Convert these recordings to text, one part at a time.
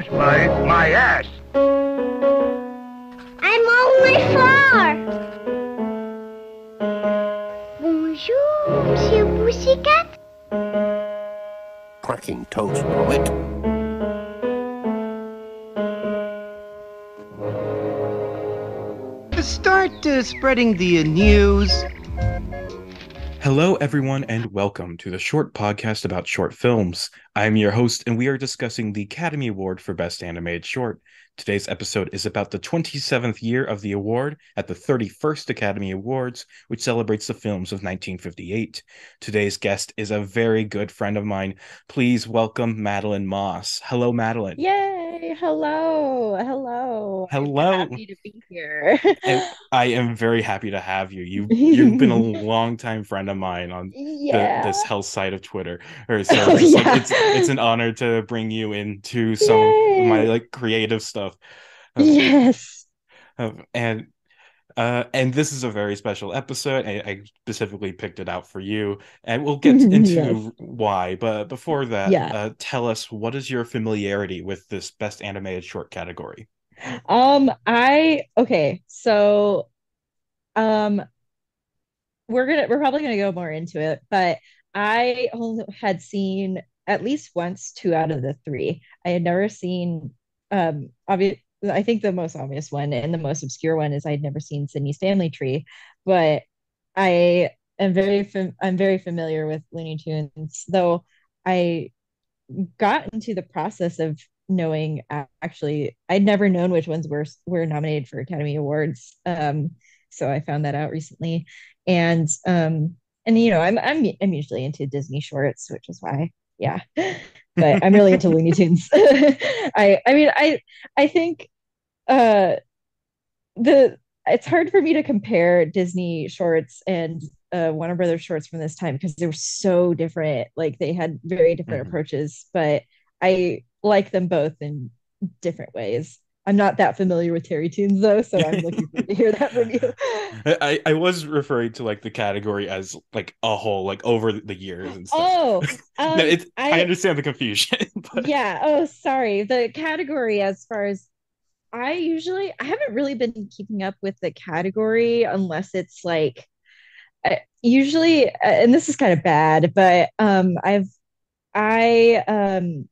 dance by my ass. I'm only four. Bonjour, Monsieur Pussycat. Cracking toast, Robert. To start uh, spreading the news. Hello, everyone, and welcome to the short podcast about short films. I'm your host, and we are discussing the Academy Award for Best Animated Short. Today's episode is about the 27th year of the award at the 31st Academy Awards, which celebrates the films of 1958. Today's guest is a very good friend of mine. Please welcome Madelyn Moss. Hello, Madelyn. Yay! Hello, hello. I'm Hello. happy to be here. I am very happy to have you. You you've been a longtime friend of mine on the, this health side of Twitter. Or so Oh, it's, like, it's it's an honor to bring you into some of my like creative stuff. Um, Yes. um, and uh and this is a very special episode. I, I specifically picked it out for you, and we'll get into Yes. why. But before that, Yeah. uh, tell us what is your familiarity with this best animated short category? Um, I okay, so um we're gonna we're probably gonna go more into it, but I had seen at least once two out of the three. I had never seen um obvious I think the most obvious one and the most obscure one is I'd never seen Sidney's Family Tree, but I am very fam- I'm very familiar with Looney Tunes, though I got into the process of knowing actually I'd never known which ones were were nominated for Academy Awards. Um, so I found that out recently, and um, and you know I'm I'm I'm usually into Disney shorts, which is why yeah, but I'm really into Looney Tunes. I I mean I I think uh the it's hard for me to compare Disney shorts and uh, Warner Brothers shorts from this time because they were so different. Like they had very different Mhm. approaches, but I like them both in different ways. I'm not that familiar with Terry Tunes though, so I'm looking forward to hear that from you. I, I was referring to like the category as like a whole, like over the years and stuff. Oh, um, it's, I, I- understand the confusion, but yeah. Oh, sorry. The category, as far as I usually, I haven't really been keeping up with the category unless it's like, I, usually, uh, and this is kind of bad, but um, I've, I, um,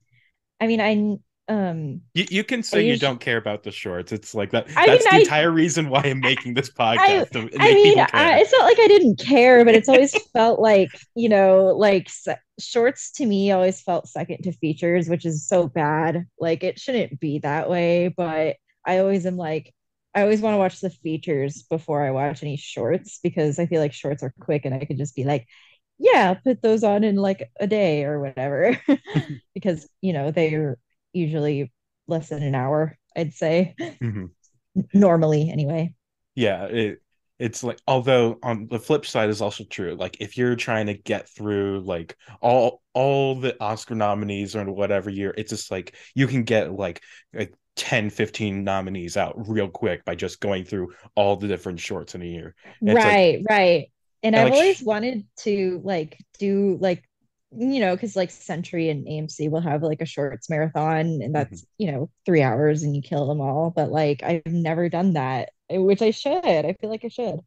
I mean, I, um, you, you can say you don't care about the shorts. It's like that. I that's mean, the I- entire reason why I'm making this podcast. make I mean. I, it's not like I didn't care, but it's always felt like, you know, like se- shorts to me always felt second to features, which is so bad. Like it shouldn't be that way, but I always am like, I always want to watch the features before I watch any shorts because I feel like shorts are quick and I could just be like, yeah, put those on in like a day or whatever. because, you know, they're usually less than an hour, I'd say, Mhm. normally anyway. Yeah, it it's like although on the flip side is also true. Like if you're trying to get through like all all the Oscar nominees or whatever year, it's just like you can get like like 10, 15 nominees out real quick by just going through all the different shorts in a year. It's like- right right. And and, i've like, always wanted to like do like you know because like century and amc will have like a shorts marathon and that's you know three hours and you kill them all. But like i've never done that eh, which i should. I feel like i should.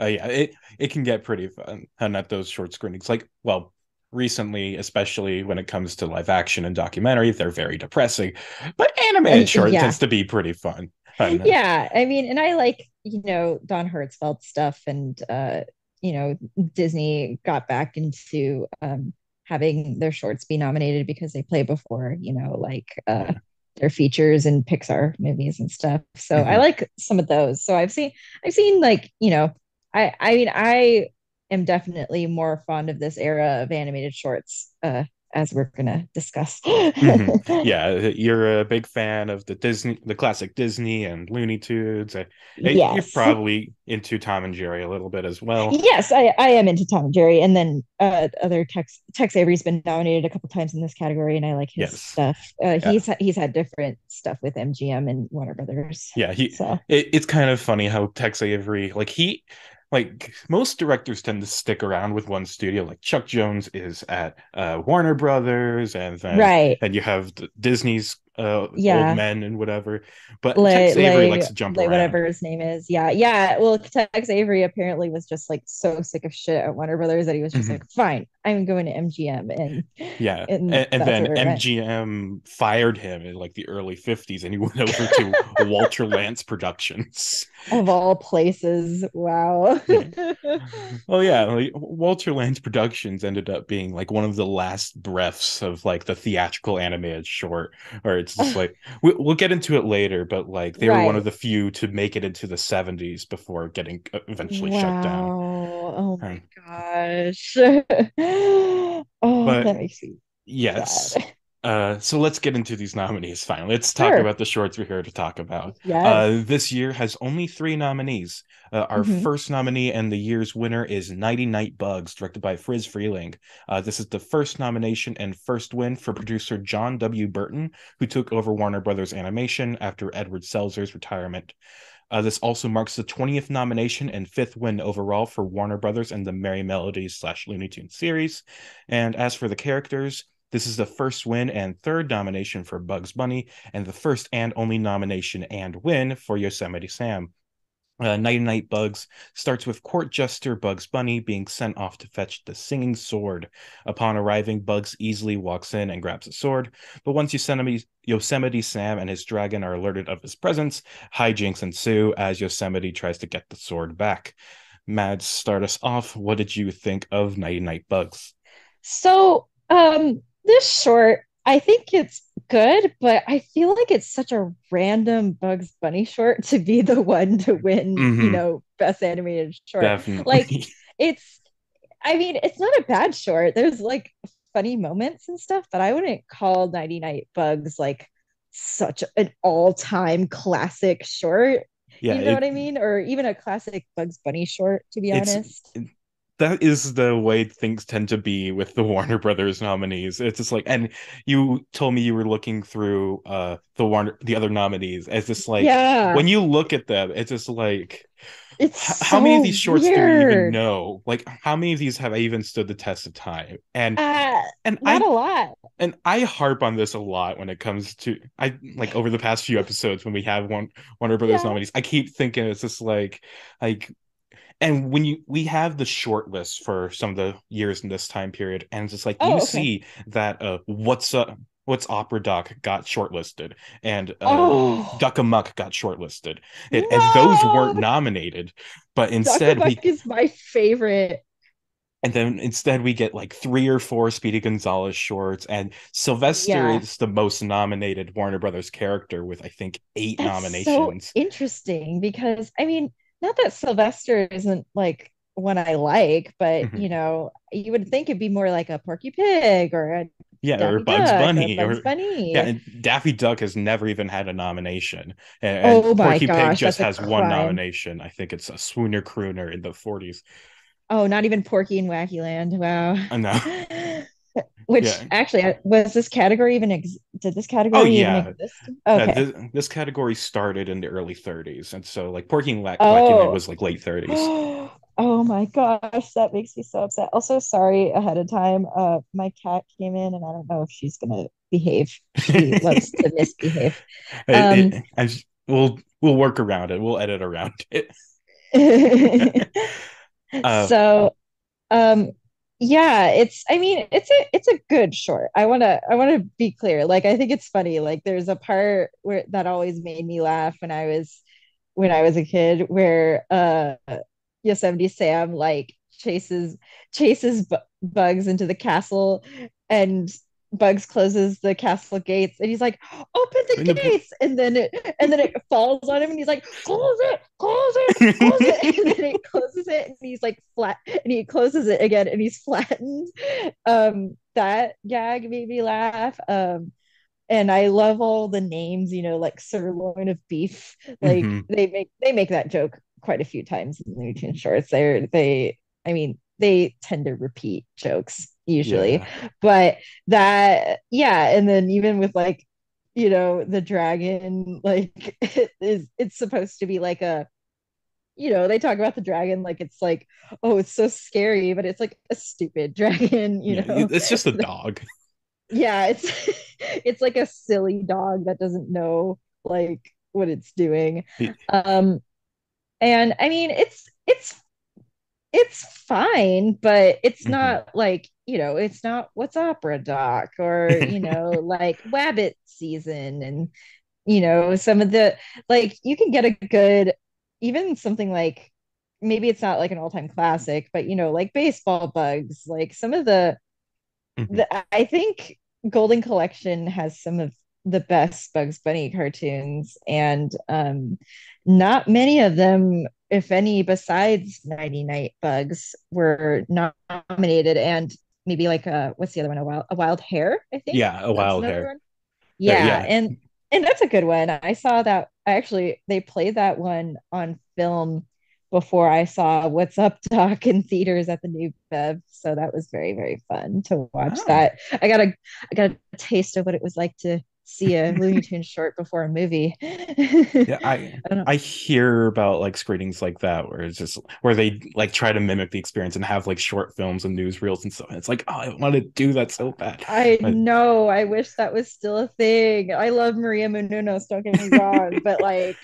Uh, yeah, it it can get pretty fun and at those short screenings. Like, well, recently, especially when it comes to live action and documentary, they're very depressing. But animated short yeah. tends to be pretty fun. Uh, yeah i mean and i like you know don hertzfeldt stuff and uh you know disney got back into um having their shorts be nominated because they play before you know like uh their features and pixar movies and stuff so i Mhm. like some of those so i've seen i've seen like you know i i mean i am definitely more fond of this era of animated shorts uh as we're gonna discuss Mhm. yeah, you're a big fan of the Disney, the classic Disney and Looney Tunes. Uh, You're probably into Tom and Jerry a little bit as well. Yes, I, I am into Tom and Jerry, and then uh, other Tex Tex Avery's been nominated a couple times in this category, and I like his Yes. stuff. Uh, Yeah. He's he's had different stuff with MGM and Warner Brothers. Yeah, he So it, it's kind of funny how Tex Avery, like he, like most directors tend to stick around with one studio. Like Chuck Jones is at uh, Warner Brothers, and then right, and you have Disney's uh, Yeah. old men and whatever. But like, Tex Avery like, likes to jump like around. whatever his name is. Yeah, yeah. Well, Tex Avery apparently was just like so sick of shit at Warner Brothers that he was just Mhm. like, "Fine, I'm going to MGM." And Yeah, and and, and then where it went. MGM fired him in like the early '50s, and he went over to Walter Lantz Productions. of all places, wow. Well, yeah, like Walter Lantz Productions ended up being like one of the last breaths of like the theatrical animated short, or it's just like we, we'll get into it later, but like they were one of the few to make it into the '70s before getting uh, eventually shut down. Oh my Um, gosh. Oh, But- that makes me Yes. sad. Uh, so let's get into these nominees finally. Let's talk Sure. about the shorts we're here to talk about. Yes. Uh, this year has only three nominees. Uh, our Mhm. first nominee and the year's winner is Knighty Knight Bugs, directed by Friz Freleng. Uh, this is the first nomination and first win for producer John W. Burton, who took over Warner Brothers Animation after Edward Selzer's retirement. Uh, this also marks the 20th nomination and fifth win overall for Warner Brothers and the Merrie Melodies slash Looney Tunes series. And as for the characters, this is the first win and third nomination for Bugs Bunny, and the first and only nomination and win for Yosemite Sam. Uh, Knighty Knight Bugs starts with court jester Bugs Bunny being sent off to fetch the singing sword. Upon arriving, Bugs easily walks in and grabs the sword, but once Yosemite, Yosemite Sam and his dragon are alerted of his presence, hijinks ensue as Yosemite tries to get the sword back. Mads, start us off. What did you think of Knighty Knight Bugs? So, um, this short, I think it's good, but I feel like it's such a random Bugs Bunny short to be the one to win, you Mhm. know, best animated short. Definitely. Like, It's, I mean, it's not a bad short. There's like funny moments and stuff, but I wouldn't call Knighty Knight Bugs like such an all-time classic short. yeah, you know it- what I mean? Or even a classic Bugs Bunny short, to be honest. That is the way things tend to be with the Warner Brothers nominees. It's just like, and you told me you were looking through uh the Warner the other nominees as just like yeah. when you look at them, it's just like it's h- how many of these shorts do you even know? Like how many of these have I even stood the test of time? And Uh, and I not a lot. and I harp on this a lot when it comes to I like over the past few episodes when we have one Warner Brothers Yeah. nominees. I keep thinking it's just like like and when you we have the short list for some of the years in this time period, and it's just like Oh, you okay. see that uh what's up what's opera doc got shortlisted and uh oh, Duck Amuck got shortlisted. And, and those weren't nominated, but instead we is my favorite. and then instead we get like three or four Speedy Gonzales shorts, and Sylvester Yeah. is the most nominated Warner Brothers character with I think eight That's nominations. so interesting because I mean, not that Sylvester isn't like one I like, but Mhm. you know, you would think it'd be more like a Porky Pig or a yeah, or Daffy Bugs Duck Bunny, Bugs or Bunny. yeah, Daffy Duck has never even had a nomination, and, Oh and my Porky Pig just has one nomination. I think it's a Swooner Crooner in the forties. Oh, not even Porky and Wacky Land. Wow. Know. Which Yeah. actually was this category even ex- did this category Oh, yeah. even exist? Okay. this, this category started in the early 30s, and so like Porky and Wack- Oh. Was like late 30s. oh my gosh, that makes me so upset. Also, sorry ahead of time. Uh, my cat came in, and I don't know if she's gonna behave. She loves to misbehave. Um, it- I we'll we'll work around it. We'll edit around it. Uh, so, um, yeah, it's. I mean, it's a it's a good short. I wanna I wanna be clear. Like, I think it's funny. Like, there's a part where that always made me laugh when I was when I was a kid, where uh Yosemite Sam like chases chases bu- Bugs into the castle, and Bugs closes the castle gates, and he's like, "Open the And the- gates!" and then it and then it falls on him, and he's like, "Close it, close it, close it!" and then it closes it, and he's like flat, and he closes it again, and he's flattened. Um, that gag made me laugh. Um, and I love all the names, you know, like sirloin of beef. Like Mhm. they make they make that joke quite a few times in the Tunes shorts. They're they, I mean, they tend to repeat jokes usually, Yeah. but that yeah, and then even with like, you know, the dragon, like it is it's supposed to be like a you know, they talk about the dragon like it's like, oh, it's so scary, but it's like a stupid dragon, you Yeah, know. it's just a dog. yeah, it's it's like a silly dog that doesn't know like what it's doing. Um, and I mean, it's it's it's fine, but it's mhm. not like, you know, it's not what's opera doc or, you know, like Wabbit season and, you know, some of the like you can get a good even something like maybe it's not like an all-time classic, but you know, like baseball bugs, like some of the Mhm. the I think Golden Collection has some of the best Bugs Bunny cartoons, and um, not many of them, if any, besides Knighty Knight Bugs, were nominated. And maybe like a what's the other one? A wild, a wild Hare, I think Yeah, a that's wild hare. Uh, Yeah, yeah. and and that's a good one. I saw that I actually they played that one on film before I saw What's Up Doc in theaters at the New Bev. So that was very, very fun to watch Oh. that. I got a I got a taste of what it was like to see a Looney Tunes short before a movie. Yeah, I know. I hear about like screenings like that where it's just where they like try to mimic the experience and have like short films and newsreels and stuff. And it's like, oh, I want to do that so bad. I But know. I wish that was still a thing. I love Maria Menounos, don't get me wrong, but like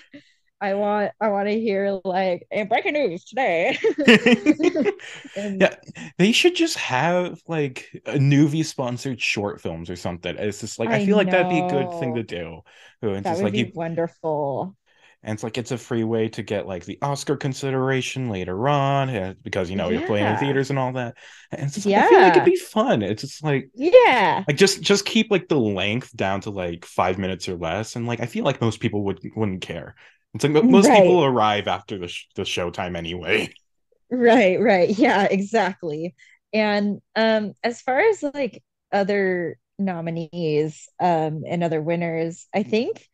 I want I want to hear like and breaking news today. and yeah, they should just have like a New Bev sponsored short films or something. It's just like I I feel like that'd be a good thing to do. It's that just would like be you wonderful. and it's like it's a free way to get like the Oscar consideration later on uh, because you know you're playing in theaters and all that. And it's just like I feel like it'd be fun. It's just like Yeah. like just just keep like the length down to like five minutes or less, and like I feel like most people would wouldn't care. It's like most Right. people arrive after the sh- the showtime anyway. Right. Right. Yeah, exactly. And um as far as like other nominees um and other winners, I think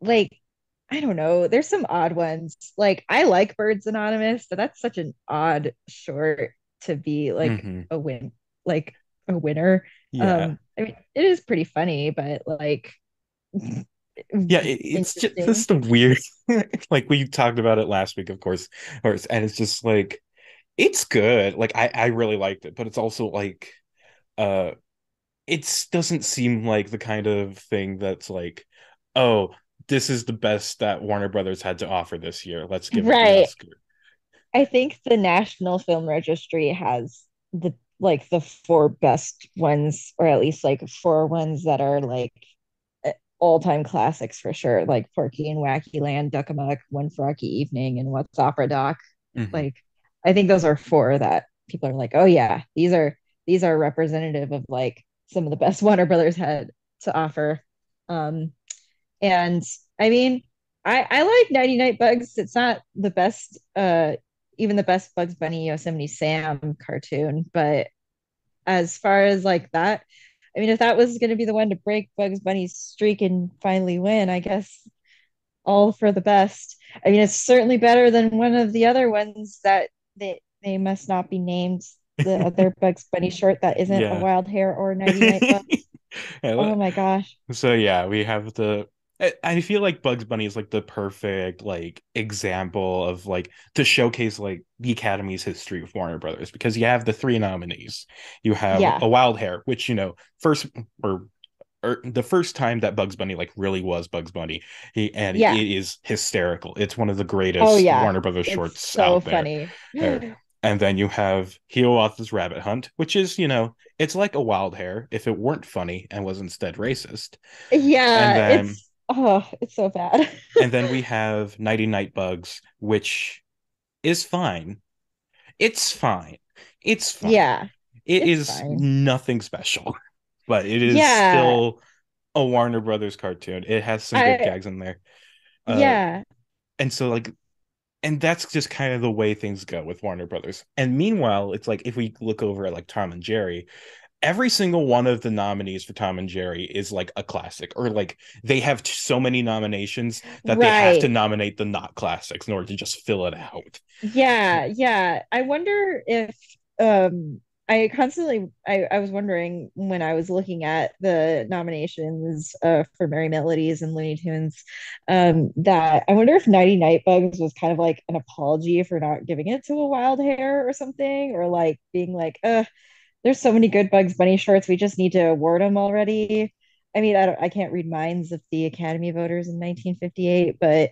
like I don't know, there's some odd ones. Like I like Birds Anonymous, but that's such an odd short to be like hmm a win like a winner. Yeah, Um I mean it is pretty funny, but like yeah. It, it's just a weird. like we talked about it last week, of course, or and it's just like it's good. Like I I really liked it, but it's also like uh it doesn't seem like the kind of thing that's like, oh, this is the best that Warner Brothers had to offer this year. Let's give it Right. Oscar. I think the National Film Registry has the like the four best ones, or at least like four ones that are like all time classics for sure, like Porky and Wacky Land, Duck Amuck, One Froggy Evening, and What's Opera Doc. hmm Like, I think those are four that people are like, oh yeah, these are these are representative of like some of the best Warner Brothers had to offer. Um, and I mean, I I like Knighty Knight Bugs. It's not the best, uh, even the best Bugs Bunny Yosemite Sam cartoon, but as far as like that, I mean, if that was going to be the one to break Bugs Bunny's streak and finally win, I guess all for the best. I mean, it's certainly better than one of the other ones that they they must not be named. The other Bugs Bunny short that isn't a wild hare or Knighty Knight Bugs. Yeah, Oh my gosh. So yeah, we have the I I feel like Bugs Bunny is like the perfect like example of like to showcase like the Academy's history with Warner Brothers because you have the three nominees. You have Yeah. a Wild Hair, which you know first or or the first time that Bugs Bunny like really was Bugs Bunny, he and it Yeah. is hysterical. It's one of the Oh greatest yeah. Warner Brothers It's shorts so out there. funny. Uh, and then you have Hiawatha's Rabbit Hunt, which is you know it's like a Wild Hair if it weren't funny and was instead racist. Yeah, then it's oh, it's so bad. and then we have Knighty Knight Bugs, which is fine. It's fine. It's fine. Yeah, It is fine. nothing special, but it is Yeah, still a Warner Brothers cartoon. It has some good I gags in there. Uh, yeah, and so like and that's just kind of the way things go with Warner Brothers. And meanwhile, it's like if we look over at like Tom and Jerry, every single one of the nominees for Tom and Jerry is like a classic, or like they have so many nominations that they have to nominate the not classics in order to just fill it out. Yeah, yeah. I wonder if um I constantly I, I was wondering when I was looking at the nominations uh for Merrie Melodies and Looney Tunes um that I wonder if Knighty Knight Bugs was kind of like an apology for not giving it to a wild hair or something or like being like uh there's so many good Bugs Bunny shorts. We just need to award them already. I mean, I don't, I can't read minds of the Academy voters in 1958, but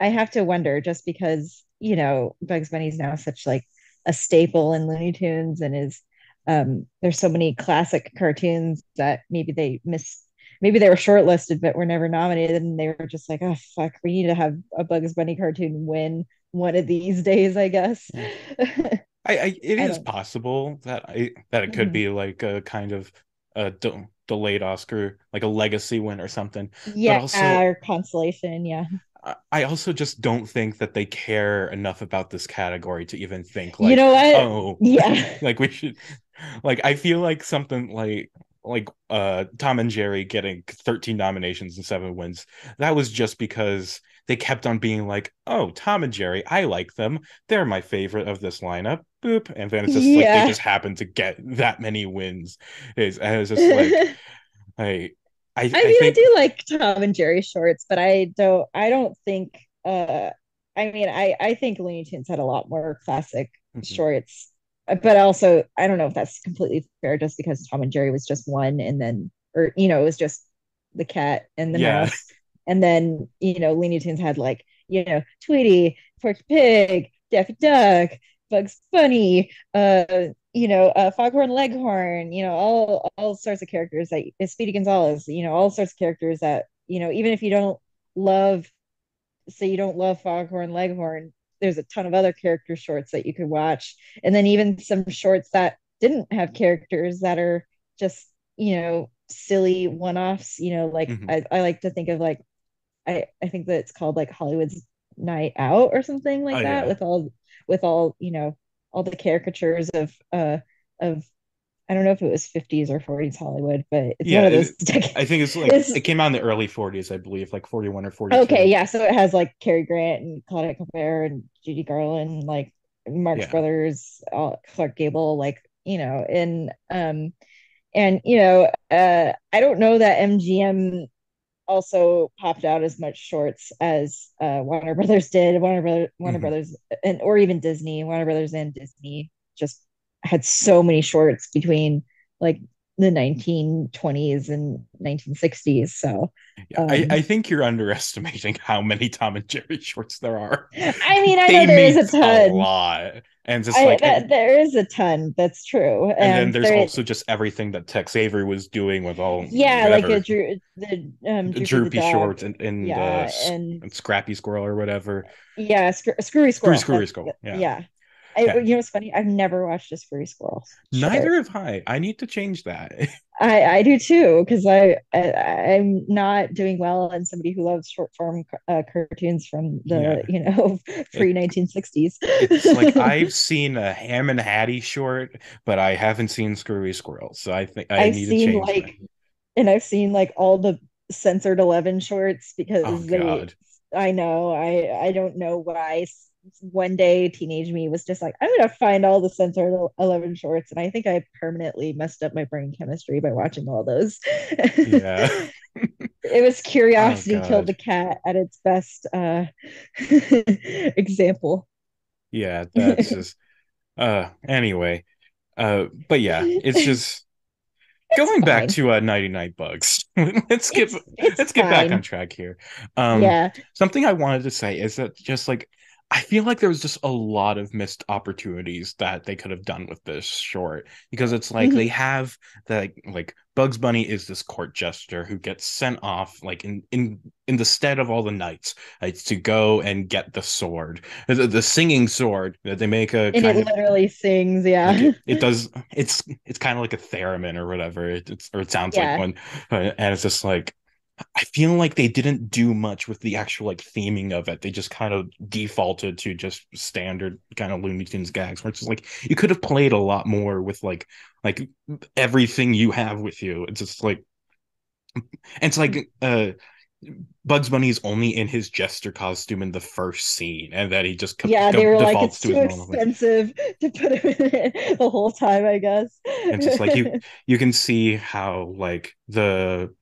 I have to wonder just because, you know, Bugs Bunny is now such like a staple in Looney Tunes and is um there's so many classic cartoons that maybe they miss maybe they were shortlisted but were never nominated and they were just like, oh fuck, we need to have a Bugs Bunny cartoon win one of these days, I guess. I, I it I is possible that I that it could Mhm. be like a kind of a de- delayed Oscar, like a legacy win or something. yeah, also- or consolation, yeah. I- I also just don't think that they care enough about this category to even think like, you know what? oh, Yeah. like we should, like I feel like something like like uh Tom and Jerry getting 13 nominations and seven wins. That was just because they kept on being like, oh, Tom and Jerry, I like them. They're my favorite of this lineup. Boop, and then it's just like they just happen to get that many wins. Is and it's just like I. I, I mean, I, think do like Tom and Jerry shorts, but I don't. I don't think. Uh, I mean, I I think Looney Tunes had a lot more classic Mhm. shorts, but also I don't know if that's completely fair, just because Tom and Jerry was just one, and then or you know it was just the cat and the Yeah. mouse, and then you know Looney Tunes had like you know Tweety, Porky Pig, Daffy Duck, Bugs Bunny, uh, you know, uh, Foghorn Leghorn, you know, all all sorts of characters that uh, Speedy Gonzales, you know, all sorts of characters that you know, even if you don't love, say you don't love Foghorn Leghorn, there's a ton of other character shorts that you could watch, and then even some shorts that didn't have characters that are just you know silly one-offs. You know, like Mhm. I, I like to think of like I I think that it's called like Hollywood's Night Out or something like Oh, that yeah. with all with all you know all the caricatures of uh of I don't know if it was 50s or 40s Hollywood, but it's Yeah, one of it- decades. I think it's like It's- it came out in the early 40s, I believe, like 41 or 42. Okay, yeah. So it has like Cary Grant and Claudette Colbert and Judy Garland, like Marx Yeah. Brothers, Clark Gable, like you know, and um, and you know, uh, I don't know that MGM also popped out as much shorts as uh Warner Brothers did. Warner Brother, Warner Mhm. Brothers, and or even Disney. Warner Brothers and Disney just had so many shorts between like the 1920s and 1960s. So Yeah, I, um, I think you're underestimating how many Tom and Jerry shorts there are. I mean, I know there is a ton. lot. And just I, like that, there is a ton. That's true. and then there's there- also just everything that Tex Avery was doing with all yeah, like whatever, a Drew, the um, Droopy droopy the shorts and, and, yeah, uh, and and Scrappy Squirrel or whatever. yeah, screw, screwy squirrel. Screwy That's- Squirrel, yeah. yeah. I, Yeah. You know what's funny? I've never watched a screwy squirrel. Neither have I. I need to change that. I I do too because I, I I'm not doing well and somebody who loves short form uh, cartoons from the you know pre 1960s. it's like I've seen a Ham and Hattie short, but I haven't seen Screwy Squirrel. So I think I I've need to seen change like that. and I've seen like all the censored 11 shorts because Oh, they God. I know I I don't know why one day teenage me was just like I'm gonna find all the censored 11 shorts and I think I permanently messed up my brain chemistry by watching all those Yeah. it was curiosity Oh, killed the cat at its best uh example Yeah, that's just uh anyway. Uh but yeah, it's just going back fine. to uh 99 bugs. let's get It's- it's let's get back on track here. Um yeah something I wanted to say is that just like I feel like there was just a lot of missed opportunities that they could have done with this short because it's like Mhm. they have the like Bugs Bunny is this court jester who gets sent off like in in in the stead of all the knights like, to go and get the sword the, the singing sword that they make a and it of literally sings yeah like it, it does it's it's kind of like a theremin or whatever it, it's or it sounds Yeah. like one uh, and it's just like i feel like they didn't do much with the actual like theming of it. They just kind of defaulted to just standard kind of looney tunes gags which is like you could have played a lot more with like like everything you have with you. It's just like it's like uh Bugs Bunny is only in his jester costume in the first scene, and that he just co- yeah they were like it's to too expensive to put him in it the whole time i guess. It's just like you you can see how like the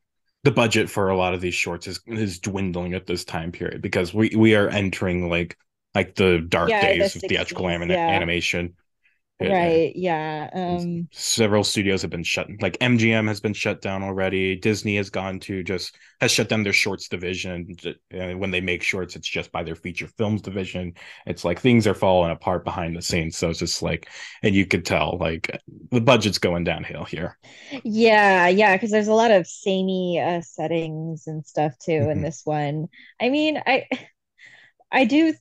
the budget for a lot of these shorts is is dwindling at this time period because we we are entering like like the dark Yeah, the days of theatrical 60s, anim- yeah. animation right yeah um several studios have been shut like mgm has been shut down already. Disney has gone to just has shut down their shorts division and when they make shorts it's just by their feature films division. It's like things are falling apart behind the scenes so it's just like and you could tell like the budget's going downhill here. Yeah yeah because there's a lot of samey uh, settings and stuff too mm-hmm. in this one. I mean i i do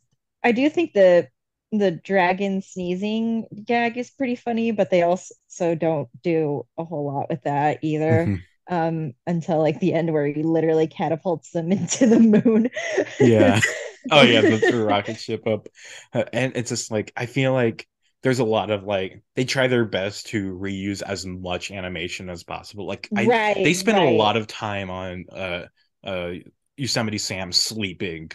i do think the the dragon sneezing gag is pretty funny, but they also don't do a whole lot with that either. Mm-hmm. Um, until like the end where he literally catapults them into the moon. yeah. Oh yeah, the, the rocket ship up. Uh, and it's just like I feel like there's a lot of like they try their best to reuse as much animation as possible. Like I, right, they spend right. a lot of time on uh uh Yosemite Sam sleeping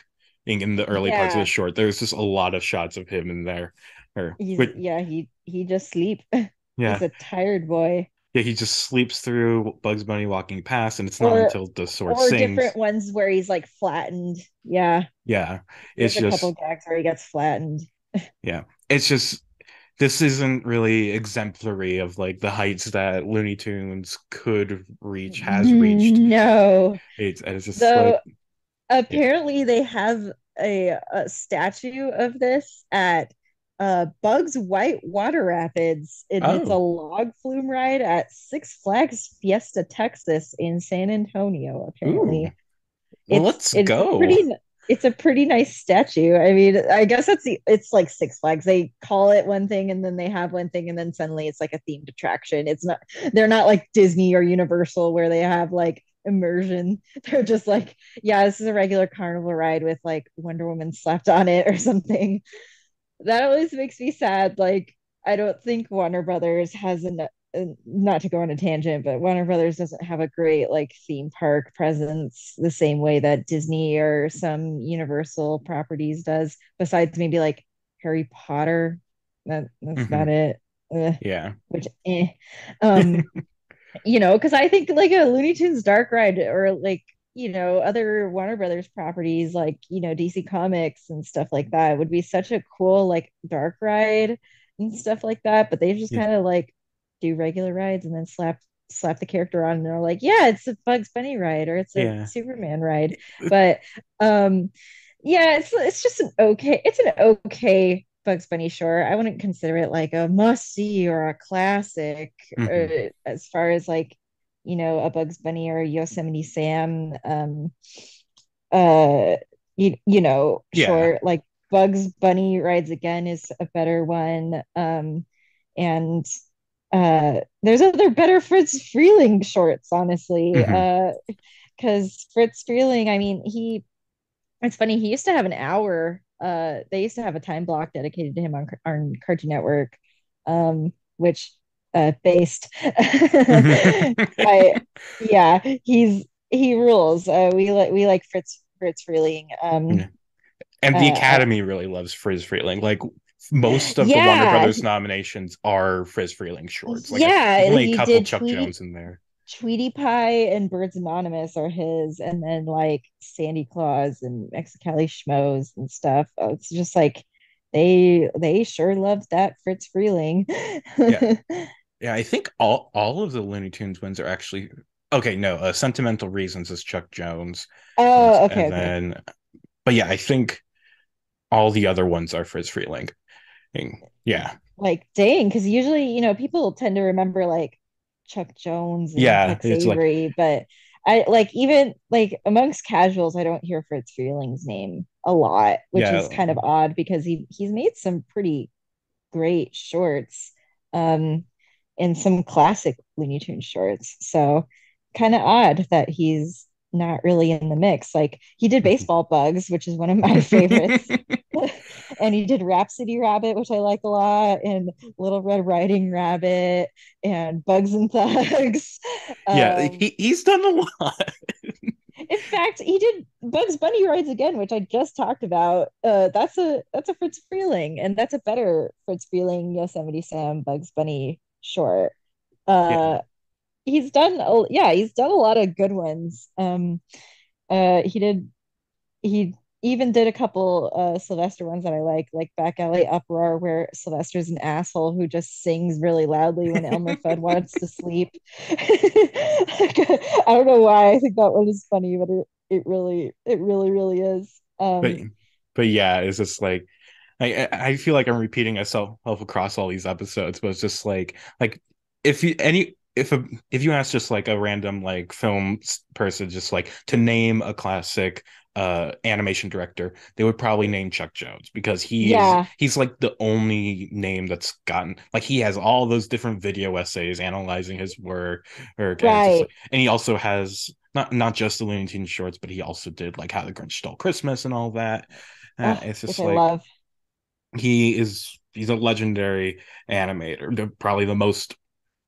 in the early yeah. parts of the short. There's just a lot of shots of him in there. Or, but, yeah, he he just sleep. Yeah, he's a tired boy. Yeah, he just sleeps through Bugs Bunny walking past, and it's not or, until the sword or sings. different ones where he's like flattened. Yeah, yeah, it's There's just a couple gags where he gets flattened. yeah, it's just this isn't really exemplary of like the heights that Looney Tunes could reach, has reached. No, it's, it's just like apparently they have a, a statue of this at uh, Bugs White Water Rapids. It oh. is a log flume ride at Six Flags Fiesta Texas in San Antonio. Apparently, well, let's it's go. Pretty, it's a pretty nice statue. I mean, I guess it's the it's like Six Flags. They call it one thing and then they have one thing and then suddenly it's like a themed attraction. It's not they're not like Disney or Universal where they have like immersion. They're just like, yeah, this is a regular carnival ride with like Wonder Woman slapped on it or something. That always makes me sad. Like, I don't think Warner Brothers has an uh, not to go on a tangent, but Warner Brothers doesn't have a great like theme park presence the same way that Disney or some Universal properties does. Besides maybe like Harry Potter, that that's mm-hmm. about it. Yeah. Which, eh. um, you know, because I think like a Looney Tunes Dark Ride or like you know other Warner Brothers properties like you know DC Comics and stuff like that would be such a cool like dark ride and stuff like that. But they just yeah. kind of like do regular rides and then slap slap the character on and they're like, yeah, it's a Bugs Bunny ride or it's a yeah. Superman ride. But um yeah, it's it's just an okay, it's an okay Bugs Bunny short. I wouldn't consider it like a must see or a classic mm-hmm. uh, as far as like, you know, a Bugs Bunny or Yosemite Sam um uh you, you know, yeah. short like Bugs Bunny Rides Again is a better one. Um and uh there's other better Fritz Freleng shorts, honestly. Mm-hmm. Uh because Friz Freleng, I mean, he it's funny, he used to have an hour uh they used to have a time block dedicated to him on, on cartoon network um which uh based I, yeah he's he rules uh we like we like fritz fritz Freleng. um yeah. and the uh, academy really loves friz Freleng. like most of yeah. the warner brothers nominations are friz Freleng shorts like yeah only a couple chuck tweet, jones in there Tweety Pie and Birds Anonymous are his, and then like Sandy Claus and Mexicali Schmoes and stuff. Oh, it's just like they they sure love that Fritz Freleng. yeah. yeah, I think all all of the Looney Tunes ones are actually okay. No, uh, Sentimental Reasons is Chuck Jones. Oh, okay. And okay. then, but yeah, I think all the other ones are Fritz Freleng. Yeah. Like dang, because usually you know people tend to remember like Chuck Jones and yeah, Tex Avery, like... but I like even like amongst casuals, I don't hear Fritz Freleng's name a lot, which yeah. is kind of odd because he he's made some pretty great shorts, um, and some classic Looney Tunes shorts. So kind of odd that he's not really in the mix. Like he did baseball bugs, which is one of my favorites. And he did Rhapsody Rabbit, which I like a lot, and Little Red Riding Rabbit and Bugs and Thugs. Yeah, um, he, he's done a lot. in fact, he did Bugs Bunny Rides Again, which I just talked about. Uh, that's a that's a Fritz Freleng, and that's a better Fritz Freleng Yosemite Sam Bugs Bunny short. Uh, yeah he's done a, yeah he's done a lot of good ones um uh he did he even did a couple uh Sylvester ones that I like, like Back Alley Uproar, where Sylvester's an asshole who just sings really loudly when Elmer Fudd wants to sleep. I don't know why I think that one is funny, but it, it really it really really is. Um but but yeah, it's just like I I feel like I'm repeating myself across all these episodes, but it's just like like if you any if a if you ask just like a random like film person just like to name a classic uh animation director they would probably name chuck jones because he Yeah. is he's like the only name that's gotten like he has all those different video essays analyzing his work or Right. like- and he also has not not just the Looney Tunes shorts but he also did like how the Grinch stole Christmas and all that uh, it's just like love. he is he's a legendary animator probably the most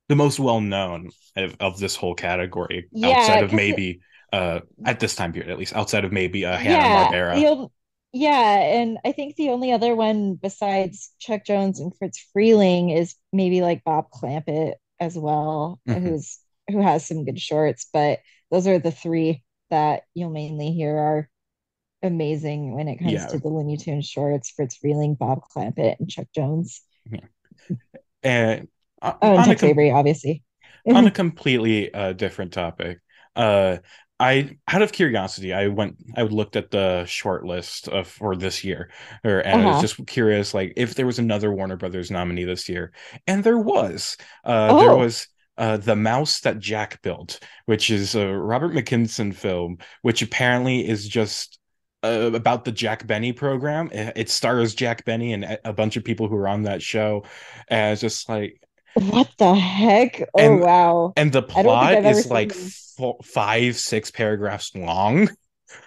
the most well known of, of this whole category Yeah, outside of it- maybe uh at this time period at least outside of maybe uh yeah, Hanna Barbera yeah, and I think the only other one besides Chuck Jones and Fritz Freleng is maybe like Bob Clampett as well, Mhm. who's who has some good shorts, but those are the three that you'll mainly hear are amazing when it comes Yeah. to the Looney Tunes shorts, Fritz Freleng, Bob Clampett, and Chuck Jones. and uh, Oh, and on, a Tex com- obviously. on a completely uh different topic uh I out of curiosity I went I looked at the short list of for this year or and I Uh-huh. was just curious like if there was another Warner Brothers nominee this year and there was uh there Oh. was uh, The Mouse That Jack Built, which is a Robert McKimson film, which apparently is just uh, about the Jack Benny program. It, it stars Jack Benny and a a bunch of people who are on that show. And it's just like, What the heck? Oh, And- wow. and the I plot is like seen- fo- five, six paragraphs long.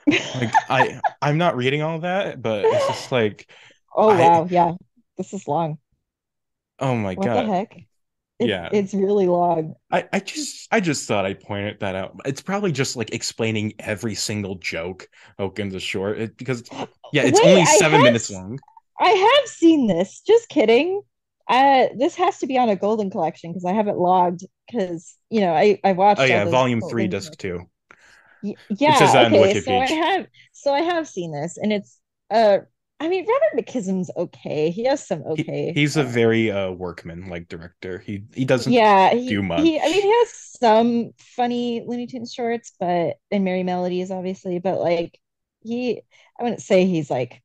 Like I, I'm not reading all that, but it's just like, Oh, I- wow. Yeah. This is long. oh my What god. the heck? It's, Yeah. It's really long. I, I just I just thought I'd point that out. It's probably just like explaining every single joke in the short it, because yeah, it's Wait, only seven have minutes long. I have seen this. Just kidding. Uh, this has to be on a golden collection because I have it logged because you know I I watched. Oh yeah, volume three, disc two. Y- Yeah. okay. So I have. So I have seen this, and it's uh. I mean, Robert McKimson's okay. He has some He- okay. he's a uh, very uh workman like director. He he doesn't yeah. He, do much. he. I mean, he has some funny Looney Tunes shorts, but and Merrie Melodies, obviously. But like, he. I wouldn't say he's like,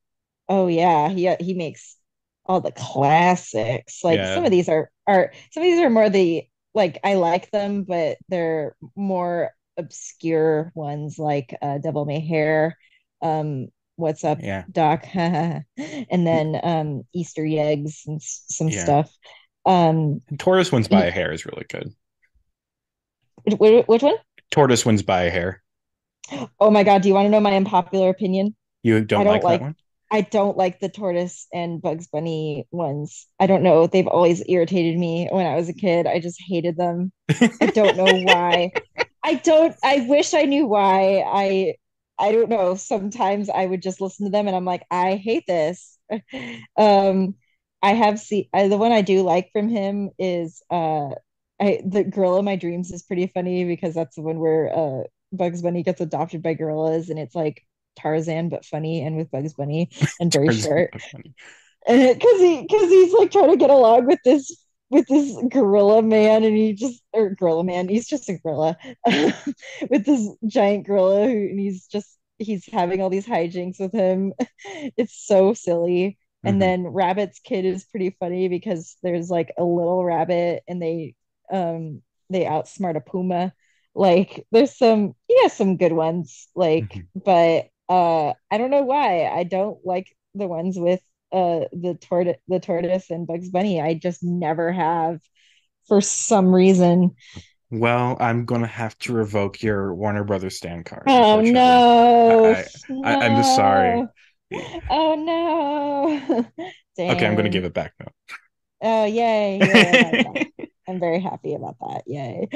oh yeah, he he makes all the classics. Like Yeah. some of these are are some of these are more the like I like them, but they're more obscure ones like uh Devil May Hare, um What's Up Yeah. Doc, and then um Easter eggs and s- some Yeah. stuff. Um Tortoise wins by a hare is really good. wh- which one? Tortoise wins by a hare. Oh my God, do you want to know my unpopular opinion? You don't, I don't like, like- that one? I don't like the tortoise and Bugs Bunny ones. I don't know. They've always irritated me when I was a kid. I just hated them. I don't know why. I don't I wish I knew why. I I don't know. Sometimes I would just listen to them and I'm like, I hate this. Um I have seen I, the one I do like from him is uh I the Gorilla My Dreams is pretty funny because that's the one where uh Bugs Bunny gets adopted by gorillas and it's like Tarzan but funny and with Bugs Bunny and very short. because he because he's like trying to get along with this with this gorilla man and he just or gorilla man he's just a gorilla with this giant gorilla who and he's just he's having all these hijinks with him. It's so silly. And Mhm. then rabbit's kin is pretty funny because there's like a little rabbit and they um they outsmart a puma. Like there's some he has some good ones like Mhm. but uh I don't know why I don't like the ones with uh the tortoise the tortoise and Bugs Bunny I just never have for some reason Well, I'm gonna have to revoke your Warner Brothers stand card. oh no I- I- I'm just sorry. Oh no Okay, I'm gonna give it back now. oh yay, yay. I'm. I'm very happy about that yay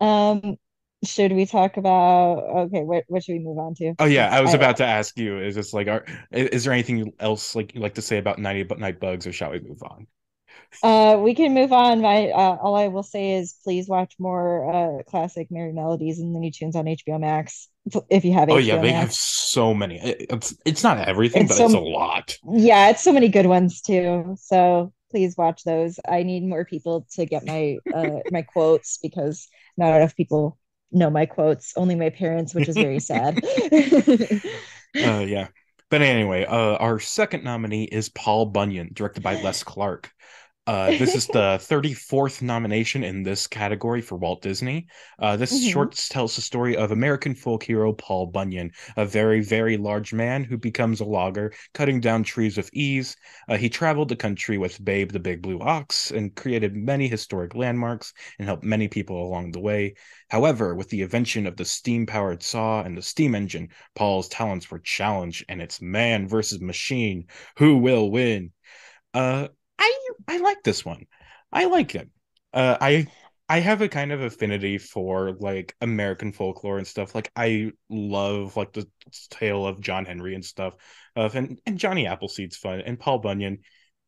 um should we talk about okay what what should we move on to Oh yeah, I was I- about to ask you. Is this like, are is, there anything else like you like to say about 90 but night bugs, or shall we move on? Uh, we can move on. My uh, all I will say is please watch more uh classic Merrie Melodies and Looney Tunes on HBO Max. if you have Oh yeah, they Max. have so many. It's it's not everything, It's but it's a lot. Yeah, it's so many good ones too. So please watch those. I need more people to get my uh my quotes because not enough people know my quotes. Only my parents, which is very sad. Uh, yeah. But anyway, uh, our second nominee is Paul Bunyan, directed by Les Clark. Uh, this is the 34th nomination in this category for Walt Disney. Uh, this Mhm. short tells the story of American folk hero Paul Bunyan, a very, very large man who becomes a logger, cutting down trees with ease. Uh, he traveled the country with Babe the Big Blue Ox and created many historic landmarks and helped many people along the way. However, with the invention of the steam powered saw and the steam engine, Paul's talents were challenged, and it's man versus machine. Who will win? Uh, I I like this one. I like it. Uh, I I have a kind of affinity for like American folklore and stuff. Like I love like the tale of John Henry and stuff. Of and and Johnny Appleseed's fun and Paul Bunyan.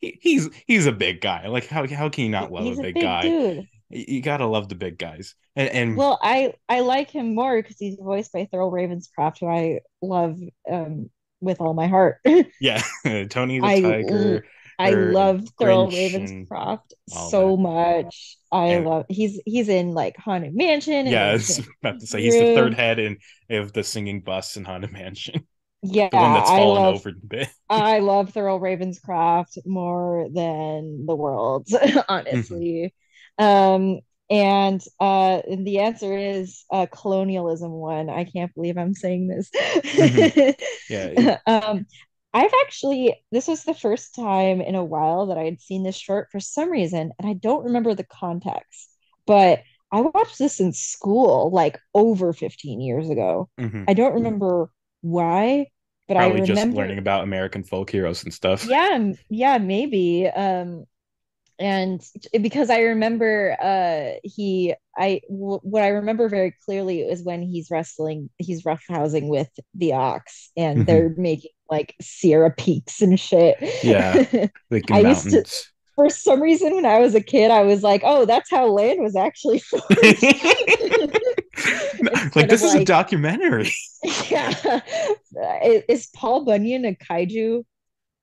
He, he's he's a big guy. Like how how can you not love He's a big, guy? dude. You you gotta love the big guys. And and Well, I I like him more because he's voiced by Thurl Ravenscroft, who I love um with all my heart. yeah, Tony the I Tiger. I love Thurl Ravenscroft so that. much. I And- love he's he's in like Haunted Mansion. and Yeah, I was about to say he's the third head in of the singing bus in Haunted Mansion. yeah, The one that's I fallen love over the bit. I love Thurl Ravenscroft more than the world, honestly. Um, and uh, the answer is uh, colonialism one. I can't believe I'm saying this. Yeah. um, I've actually, this was the first time in a while that I had seen this short for some reason, and I don't remember the context, but I watched this in school like over 15 years ago. Mhm. I don't remember why, but I remember just learning about American folk heroes and stuff. yeah yeah maybe um and because i remember uh he i w- what i remember very clearly is when he's wrestling he's roughhousing with the ox and Mhm. they're making like sierra peaks and shit Yeah. Like I used to- for some reason when i was a kid i was like oh that's how land was actually formed like this is a documentary. yeah is, is paul bunyan a kaiju oh,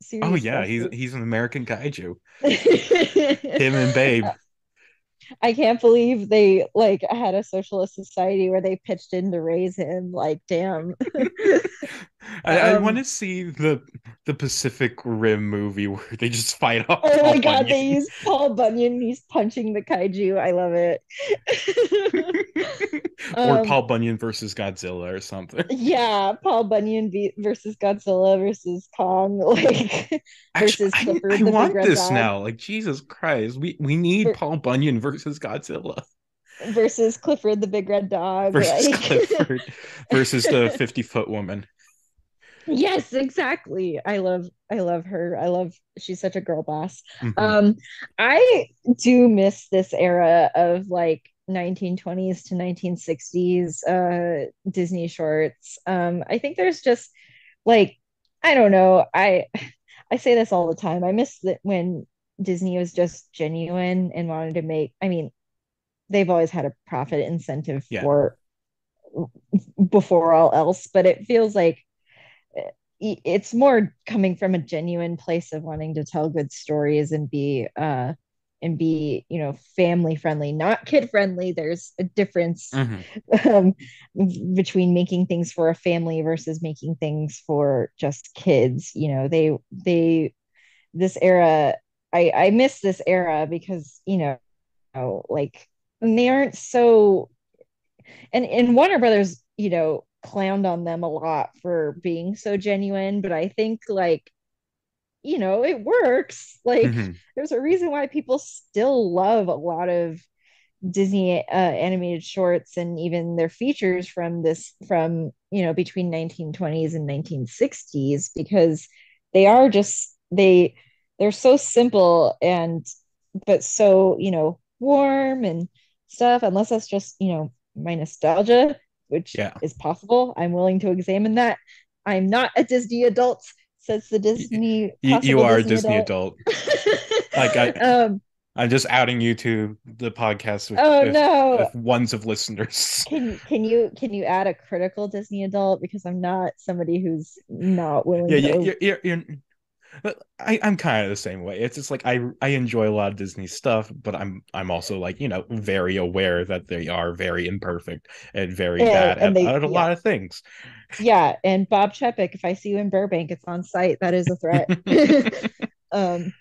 series Oh yeah, he's he's an American kaiju. Him and Babe. I can't believe they like had a socialist society where they pitched in to raise him. Like, damn. I, I Um, want to see the the Pacific Rim movie where they just fight off. Oh my god, Bunyan. they use Paul Bunyan. He's punching the kaiju. I love it. or Um, Paul Bunyan versus Godzilla or something. yeah, Paul Bunyan v- versus Godzilla versus Kong. Like, Actually, versus I, Clifford I the Big want this Dog. now. Like Jesus Christ, we we need Ver- Paul Bunyan versus Godzilla versus Clifford the Big Red Dog. versus like- Clifford versus the fifty foot woman. Yes, exactly. I love I love her. I love she's such a girl boss. Mhm. Um I do miss this era of like 1920s to 1960s uh Disney shorts. Um I think there's just like I don't know. I I say this all the time. I miss that when Disney was just genuine and wanted to make I mean they've always had a profit incentive Yeah. for before all else, but it feels like it's more coming from a genuine place of wanting to tell good stories and be uh and be you know family friendly not kid friendly there's a difference Mhm. um, between making things for a family versus making things for just kids you know they they this era i i miss this era because you know like they aren't so and and warner brothers you know clowned on them a lot for being so genuine but i think like you know it works like Mhm. there's a reason why people still love a lot of Disney uh, animated shorts and even their features from this from you know between 1920s and 1960s because they are just they they're so simple and but so you know warm and stuff unless that's just you know my nostalgia which Yeah. is possible i'm willing to examine that i'm not a disney adult says the disney You, you are a Disney adult. Like, I- um I'm just outing you to the podcast with, Oh with- no. with ones of listeners. Can can you can you add a critical Disney adult because I'm not somebody who's not willing Yeah, to yeah, you're, you're, you're I, I'm kind of the same way. It's just like I I enjoy a lot of Disney stuff, but I'm I'm also like you know very aware that they are very imperfect and very And- bad and at, they- at a yeah. lot of things. Yeah, and Bob Chapek, if I see you in Burbank, it's on site. That is a threat. um,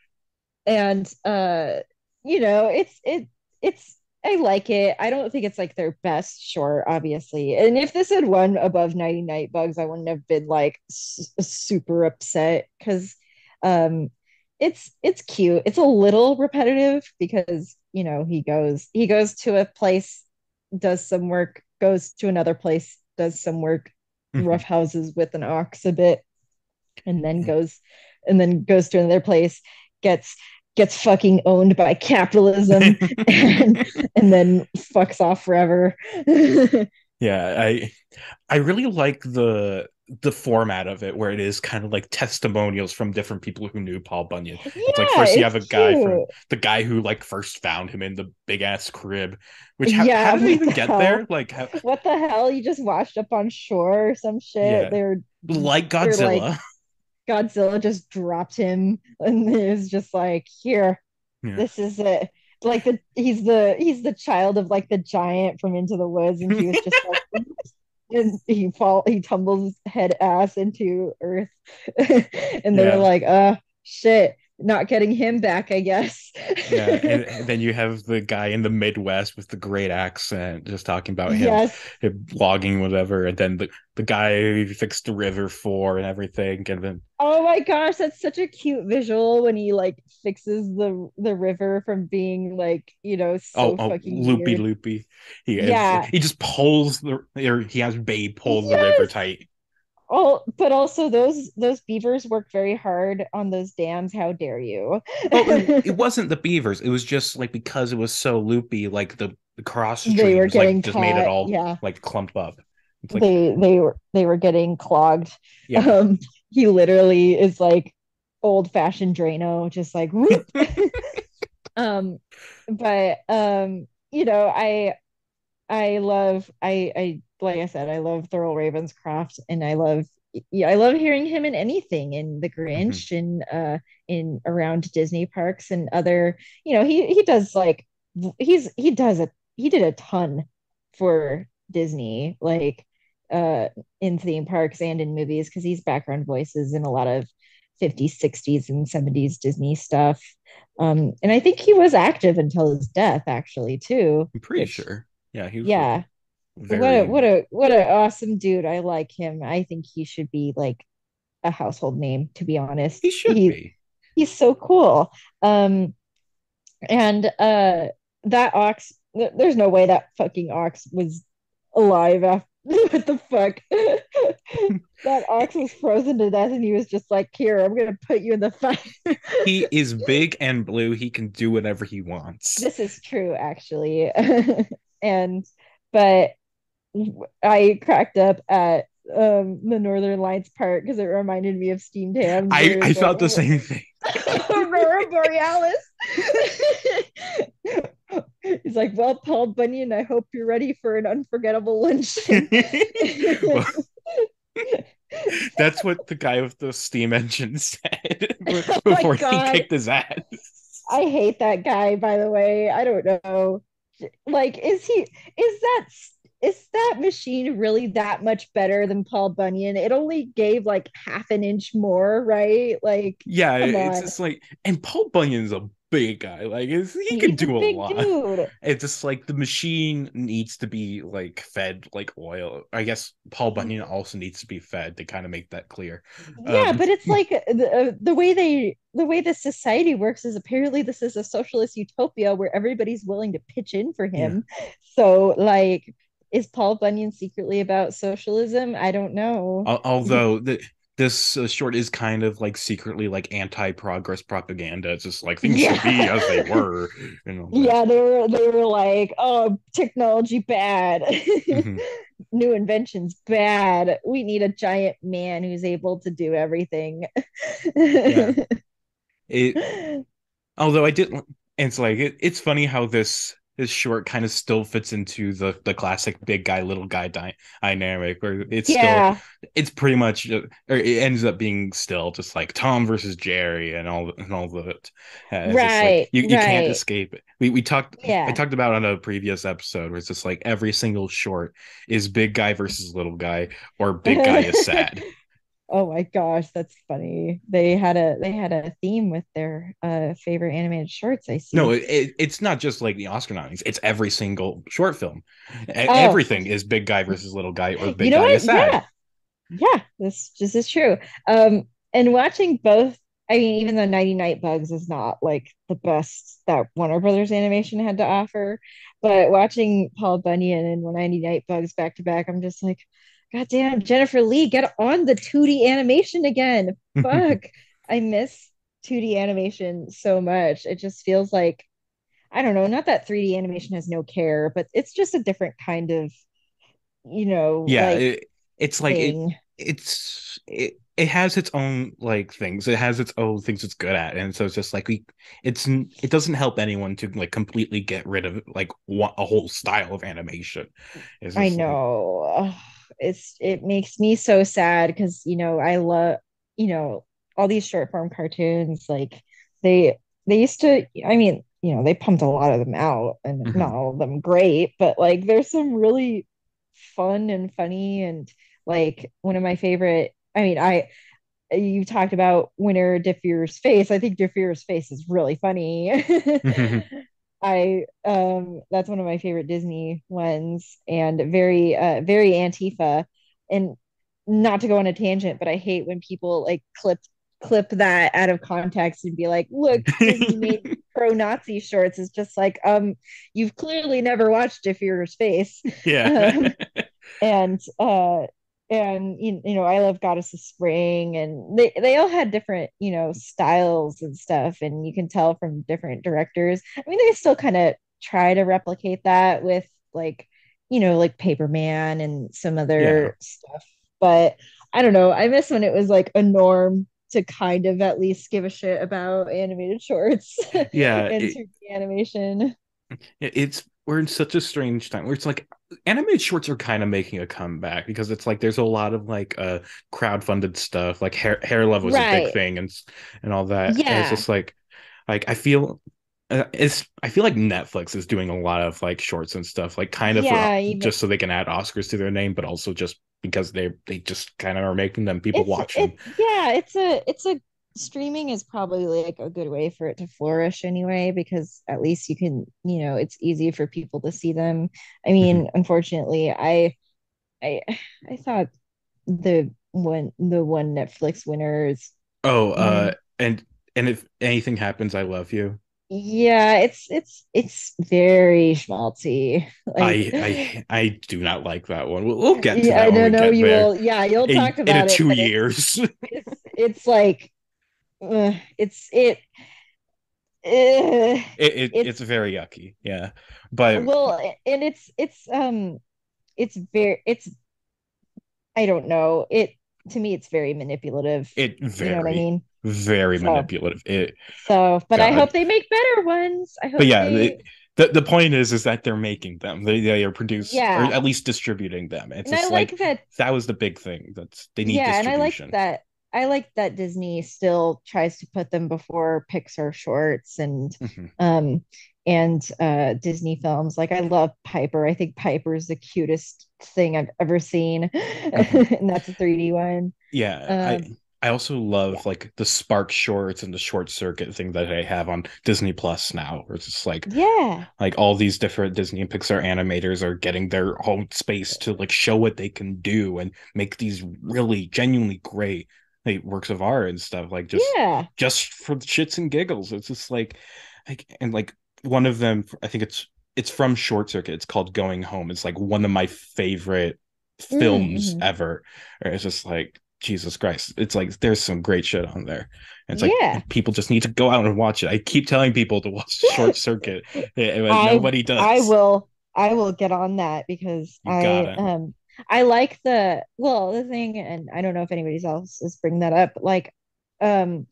and uh, you know, it's it it's I like it. I don't think it's like their best short, obviously. And if this had won above Knighty Knight Bugs, I wouldn't have been like s- super upset because um it's it's cute. It's a little repetitive because you know he goes he goes to a place, does some work, goes to another place, does some work, Mhm. rough houses with an ox a bit, and then goes and then goes to another place, gets gets fucking owned by capitalism and, and then fucks off forever. Yeah, I I really like the the format of it where it is kind of like testimonials from different people who knew Paul Bunyan. It's like Yeah, first you have a guy from the guy who like first found him in the big ass crib. Which how, Yeah, how did they even the get hell? there? Like how, What the hell? You just washed up on shore or some shit. Yeah. They're like They're like- Godzilla. Godzilla just dropped him and it was just like, here, Yeah. this is it. Like the he's the he's the child of like the giant from Into the Woods, and he was just like and he fall he tumbles head ass into earth. and they Yeah. like, uh shit, not getting him back, I guess. yeah, and, and then you have the guy in the Midwest with the great accent just talking about him, yes. him logging whatever, and then the, the guy who fixed the river for and everything, and then Oh my gosh, that's such a cute visual when he like fixes the the river from being like, you know, so oh, oh fucking loopy weird. loopy. He Yeah. he just pulls the or he has Babe pull the river tight. Oh, but also those those beavers work very hard on those dams. How dare you? Well, it, it wasn't the beavers. It was just like because it was so loopy, like the, the cross streams getting like just made it all yeah. like clump up. Like they they were they were getting clogged. yeah, Um, he literally is like old fashioned Drano, just like whoop. um, but um, you know, I I love I I like I said, I love Thurl Ravenscroft and I love yeah, I love hearing him in anything in The Grinch and uh in around Disney parks and other, you know, he he does like he's he does a he did a ton for Disney, like uh in theme parks and in movies because he's background voices in a lot of 50s, 60s, and 70s Disney stuff. Um, and I think he was active until his death, actually, too. I'm pretty which- sure. Yeah, he was Yeah. Like, What a what a what an awesome dude. I like him. I think he should be like a household name, to be honest. he should He- be. he's so cool. Um, and uh, that ox, there's no way that fucking ox was alive after. What the fuck? that ox was frozen to death, and he was just like, "Here, I'm gonna put you in the fire." He is big and blue. He can do whatever he wants. This is true, actually. and but I cracked up at um the Northern Lights part because it reminded me of steamed ham. I, I thought the same thing. Aurora Borealis. He's like, well, Paul Bunyan, I hope you're ready for an unforgettable lunch. Well, That's what the guy with the steam engine said Oh before he kicked his ass. I hate that guy, by the way. I don't know. Like, is he, is that, is that machine really that much better than Paul Bunyan? It only gave like half an inch more, right? Like, Yeah, it's on. just like, and Paul Bunyan's a big guy. Like, he can do a, big lot. dude. It's just like the machine needs to be like fed like oil. I guess Paul Bunyan also needs to be fed to kind of make that clear. Yeah, Um, but it's like the uh, the way they the way the society works is apparently this is a socialist utopia where everybody's willing to pitch in for him. So like is Paul Bunyan secretly about socialism? I don't know. Although the, this uh, short is kind of like secretly like anti-progress propaganda. It's just like things should be as they were. You know, Yeah, they were they were like, oh, technology bad. Mhm. New inventions bad. We need a giant man who's able to do everything. Yeah. It although I did it's like it, it's funny how this this short kind of still fits into the the classic big guy little guy dy- dynamic where it's Yeah. still it's pretty much uh, or it ends up being still just like Tom versus Jerry and all and all the uh, just like, Right, you, you can't escape it we we talked Yeah. I talked about on a previous episode where it's just like every single short is big guy versus little guy or big guy is sad Oh my gosh, that's funny. They had a they had a theme with their uh favorite animated shorts, I see. No, it, it- it's not just like the Oscar nominees. It's every single short film. Oh. Everything is big guy versus little guy or big you know guy what? Yeah. Yeah, this this is true. Um, and watching both, I mean, even though Knighty Knight Bugs is not like the best that Warner Brothers animation had to offer, but watching Paul Bunyan and Knighty Knight Bugs back to back, I'm just like, God damn, Jennifer Lee, get on the 2D animation again. Fuck. I miss 2D animation so much. It just feels like I don't know, not that 3D animation has no care, but it's just a different kind of, you know, yeah, like it, it's like it, it's it, it has its own like things. It has its own things it's good at, and so it's just like we. It's it doesn't help anyone to like completely get rid of like a whole style of animation. I like- know. Ugh, it's it makes me so sad because you know I love you know all these short form cartoons like they they used to I mean you know they pumped a lot of them out and Mhm. not all of them great but like there's some really fun and funny and like one of my favorite I mean I you talked about Winter Der Fuehrer's face. I think Der Fuehrer's face is really funny I um that's one of my favorite Disney ones and very uh very Antifa. And not to go on a tangent but I hate when people like clip clip that out of context and be like look Disney made pro-Nazi shorts. Is just like um you've clearly never watched Der Fuehrer's face. Yeah. and uh and you, you know I love Goddess of Spring and they they all had different you know styles and stuff and you can tell from different directors. I mean they still kind of try to replicate that with like you know like Paperman and some other stuff but I don't know I miss when it was like a norm to kind of at least give a shit about animated shorts Yeah, and it- animation. Yeah, it's we're in such a strange time where it's like animated shorts are kind of making a comeback because it's like there's a lot of like uh crowd-funded stuff like hair hair love was a big thing and and all that and Yeah. it's just like like I feel uh, it's I feel like Netflix is doing a lot of like shorts and stuff like kind of Yeah, even- just so they can add Oscars to their name but also just because they they just kind of are making them people watch them yeah, it's a it's a streaming is probably like a good way for it to flourish anyway because at least you can you know it's easy for people to see them. I mean, Mm-hmm. unfortunately, I I I thought the one the one Netflix winners. oh uh and and if anything happens I love you Yeah, it's it's it's very schmaltzy. Like, I I I do not like that one we'll, we'll get to yeah, that I don't know. You there. will. Yeah, you'll in, talk in about a it. two but years. it's it's like uh, it's it uh, it, it It's- it's very yucky. Yeah, but well and it's it's um it's very it's I don't know it to me it's very manipulative it you very know what I mean very So- manipulative. It so but I hope they make better ones I hope but yeah, they, it- the the point is is that they're making them. They they are producing Yeah. or at least distributing them. It's and I like, like, that that was the big thing. That's they need yeah and I like distribution. that I like that Disney still tries to put them before Pixar shorts and Mhm. um and uh Disney films. Like I love Piper. I think Piper is the cutest thing I've ever seen. and that's a 3D one. Yeah, Um, I I also love yeah. like the Spark shorts and the short circuit thing that I have on Disney Plus now. Where it's just like Yeah. like all these different Disney and Pixar animators are getting their own space to like show what they can do and make these really genuinely great like works of art and stuff like just yeah. just for the shits and giggles it's just like like and like one of them I think it's it's from Short Circuit it's called Going Home it's like one of my favorite films Mhm. ever or it's just like Jesus Christ it's like there's some great shit on there and it's like Yeah. people just need to go out and watch it I keep telling people to watch Short Circuit but I- nobody does I will I will get on that because You I gotta. um I like the well the thing and I don't know if anybody else is bringing that up like um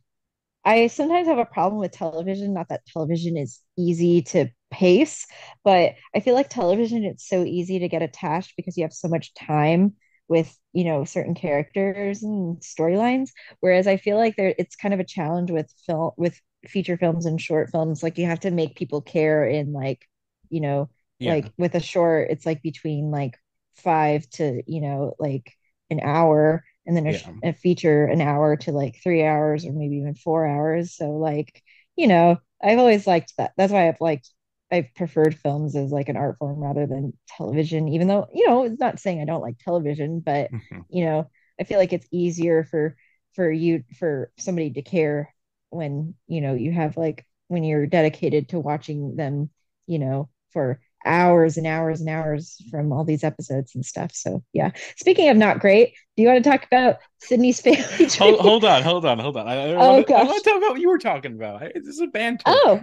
I sometimes have a problem with television. Not that television is easy to pace, but I feel like television, it's so easy to get attached because you have so much time with, you know, certain characters and storylines. Whereas I feel like there it's kind of a challenge with film with feature films and short films. Like you have to make people care in like, you know, Yeah. like with a short, it's like between like five to, you know, like an hour and then a, Yeah. a feature an hour to like three hours or maybe even four hours. So like, you know, I've always liked that. That's why I've liked I've preferred films as like an art form rather than television, even though, you know, it's not saying I don't like television, but Mhm. you know, I feel like it's easier for for you for somebody to care when, you know, you have like when you're dedicated to watching them, you know, for hours and hours and hours from all these episodes and stuff. So yeah. Speaking of not great, do you want to talk about Sidney's family hold, hold on, hold on, hold on. I, I, Oh, want to, I want to talk about what you were talking about. This is a banter. Oh,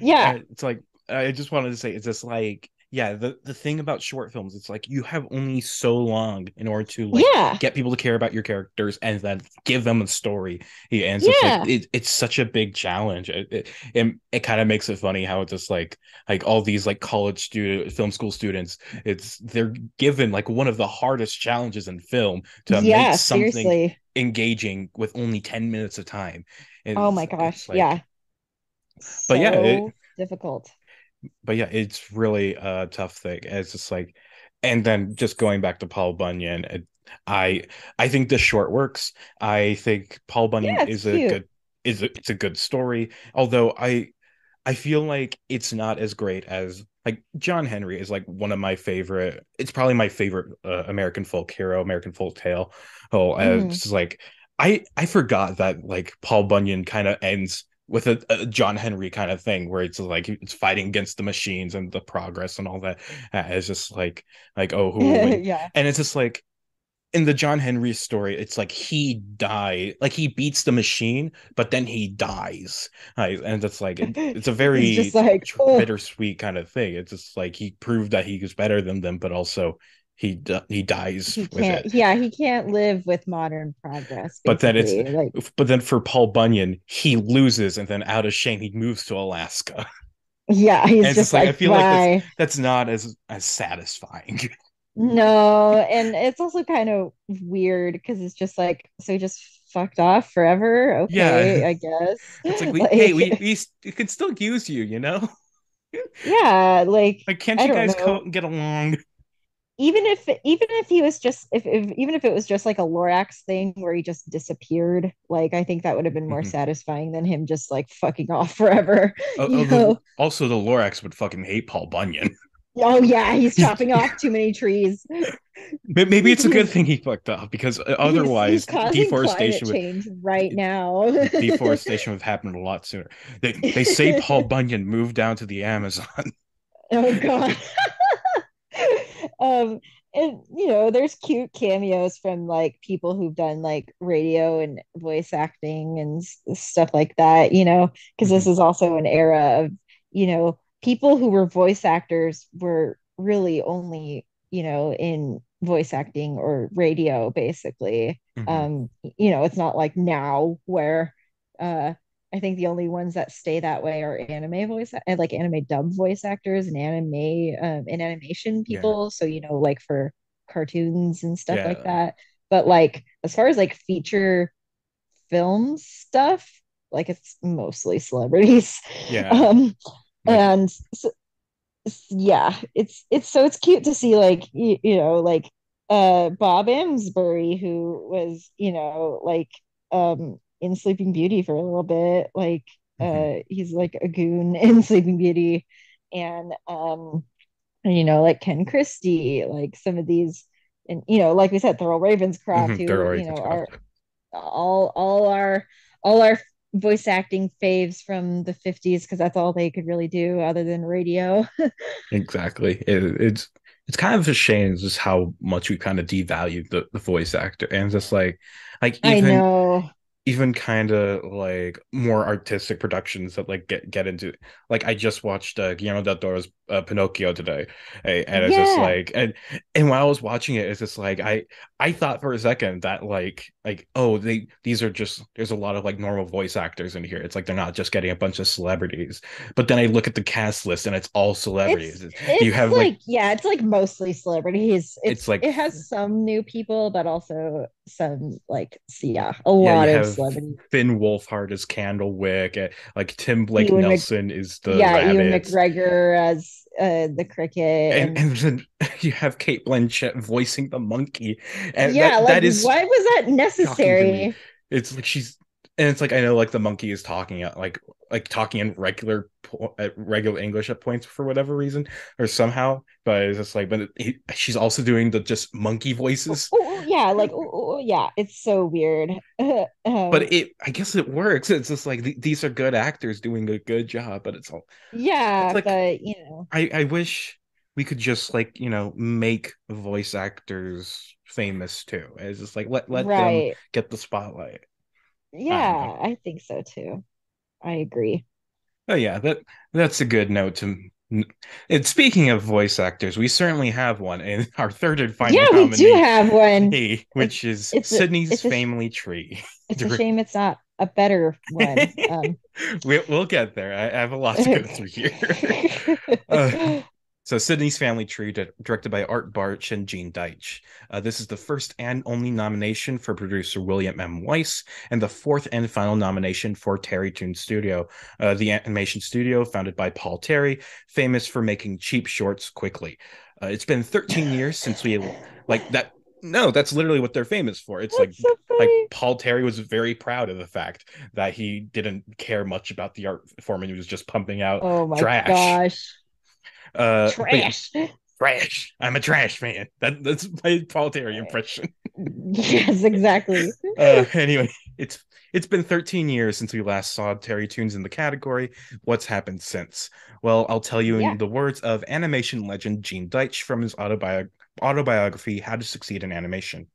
yeah. Uh, it's like I just wanted to say, it's just like, yeah, the the thing about short films, it's like you have only so long in order to like yeah. get people to care about your characters and then give them a story. Yeah, and so it's like it, it's such a big challenge. It it, it, it kind of makes it funny how it's just like like all these like college student film school students, it's they're given like one of the hardest challenges in film to yeah, make something seriously. engaging with only 10 minutes of time. Oh my gosh. like- yeah. But yeah, it- difficult. But yeah, it's really a tough thing. It's just like, and then just going back to Paul Bunyan, it, I I think the short works. I think Paul Bunyan Yeah, is a cute. good is a, it's a good story. Although I I feel like it's not as great as like John Henry is like one of my favorite. It's probably my favorite uh, American folk hero, American folk tale. Oh, Mhm. it's just like I I forgot that like Paul Bunyan kind of ends with a, a John Henry kind of thing where it's like it's fighting against the machines and the progress and all that. Uh, it's just like like oh who yeah. and it's just like in the John Henry story, it's like he die like he beats the machine, but then he dies, Like, and it's like it- it's a very just like, "Oh." bittersweet kind of thing. It's just like he proved that he was better than them, but also he he dies He with it. yeah, he can't live with modern progress. But then it's- like But then for Paul Bunyan, he loses, and then out of shame, he moves to Alaska. yeah, he's And just like, like, I feel like bye. That's not as as satisfying. No, and it's also kind of weird because it's just like so he just fucked off forever. Okay, I guess. It's like we hey we we, we can still use you, you know. yeah, like Like can't you guys co- get along? Even if even if he was just if, if even if it was just like a Lorax thing where he just disappeared, like I think that would have been more Mhm. satisfying than him just like fucking off forever. Oh, oh, the- know? also, the Lorax would fucking hate Paul Bunyan. Oh yeah, he's chopping off too many trees. May- Maybe it's a good thing he fucked up because uh, He's- otherwise he's, deforestation would change right now. deforestation would happen a lot sooner. They they say Paul Bunyan moved down to the Amazon. Oh god. Um and you know there's cute cameos from like people who've done like radio and voice acting and s- stuff like that you know because this is also an era of you know people who were voice actors were really only you know in voice acting or radio basically Mhm. um you know it's not like now where uh I think the only ones that stay that way are anime voice and like anime dub voice actors and anime um and animation Yeah. people so you know like for cartoons and stuff like that but like as far as like feature film stuff like it's mostly celebrities Yeah. um Like- and so, yeah it's it's so it's cute to see like you, you know like uh Bob Amsberry who was you know like um in Sleeping Beauty for a little bit like Mhm. uh he's like a goon in Sleeping Beauty. And um you know like Ken Christie like some of these and you know like we said Thurl Ravenscroft Mhm, who Thurl you know are all all our all our voice acting faves from the 50s because that's all they could really do other than radio. Exactly. It, it's it's kind of a shame just how much we kind of devalued the, the voice actor. And just like like I know even kind of like more artistic productions that like get get into like I just watched uh, Guillermo del Toro's uh, Pinocchio today, and it's just like and and while I was watching it, it's just like I I thought for a second that like like oh they these are just there's a lot of like normal voice actors in here. It's like they're not just getting a bunch of celebrities. But then I look at the cast list and it's all celebrities. It's, you have like, like, yeah, it's like mostly celebrities. It's, It's like- it has some new people, but also some like yeah, a Yeah, lot you of celebrities. Finn Wolfhard as Candlewick, uh, like Tim Blake Ewan Mc- Nelson is the yeah, Ewan rabbit. McGregor as uh, the cricket, and, and, and then you have Cate Blanchett voicing the monkey. And yeah, that, like that is why was that necessary? it's like she's and it's like I know like the monkey is talking at like like talking in regular at regular English at points for whatever reason or somehow, but it's just like but it, she's also doing the just monkey voices. Oh, oh, yeah, like oh, oh, oh, yeah, it's so weird. Um, But it, I guess it works. It's just like th- these are good actors doing a good job, but it's all. yeah, it's like- but you know, I, I wish we could just like you know make voice actors famous too. It's just like let let them get the spotlight. Yeah, I think so too. I agree. Oh yeah, that that's a good note to. And speaking of voice actors, we certainly have one in our third and final yeah, we do have one. which is it's Sidney's a sh- Family Tree. It's a shame it's not a better one. Um, we, we'll get there. I, I have a lot to go through here. Uh, So, Sidney's Family Tree, directed by Art Bartsch and Gene Deitch. Uh, this is the first and only nomination for producer William M. Weiss, and the fourth and final nomination for Terry Toon Studio, uh, the animation studio founded by Paul Terry, famous for making cheap shorts quickly. Uh, it's been 13 years since we like that. No, that's literally what they're famous for. It's like so like. Paul Terry was very proud of the fact that he didn't care much about the art form and he was just pumping out oh my trash. gosh, uh but yeah, trash. trash. I'm a trash man. That that's my Paul Terry impression. yes, exactly. Uh anyway, it's it's been 13 years since we last saw Terry Toons in the category. What's happened since? Well, I'll tell you in Yeah. the words of animation legend Gene Deitch from his autobi- autobiography How to Succeed in Animation.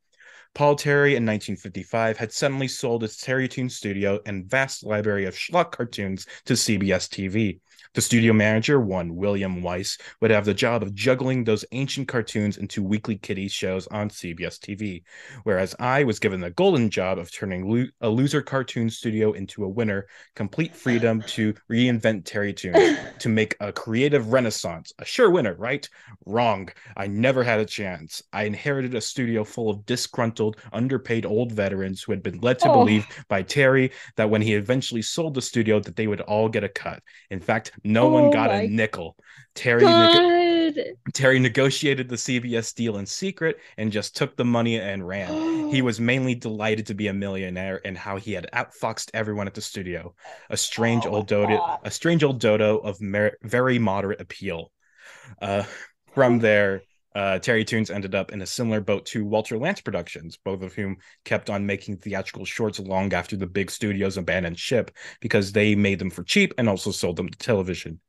Paul Terry in 1955 had suddenly sold his Terry Toon studio and vast library of schlock cartoons to CBS TV. The studio manager, one William Weiss, would have the job of juggling those ancient cartoons into weekly kiddie shows on CBS TV, whereas I was given the golden job of turning lo- a loser cartoon studio into a winner, complete freedom to reinvent Terry Toons, to make a creative renaissance. A sure winner, right? Wrong. I never had a chance. I inherited a studio full of disgruntled, underpaid old veterans who had been led to Oh. believe by Terry that when he eventually sold the studio that they would all get a cut. In fact, no one Oh got a nickel. Terry neg- Terry negotiated the CBS deal in secret and just took the money and ran. He was mainly delighted to be a millionaire and how he had outfoxed everyone at the studio. A strange Oh old dodo, God. a strange old dodo of mer- very moderate appeal. Uh, from there, uh, Terry Toons ended up in a similar boat to Walter Lantz Productions, both of whom kept on making theatrical shorts long after the big studios abandoned ship because they made them for cheap and also sold them to television.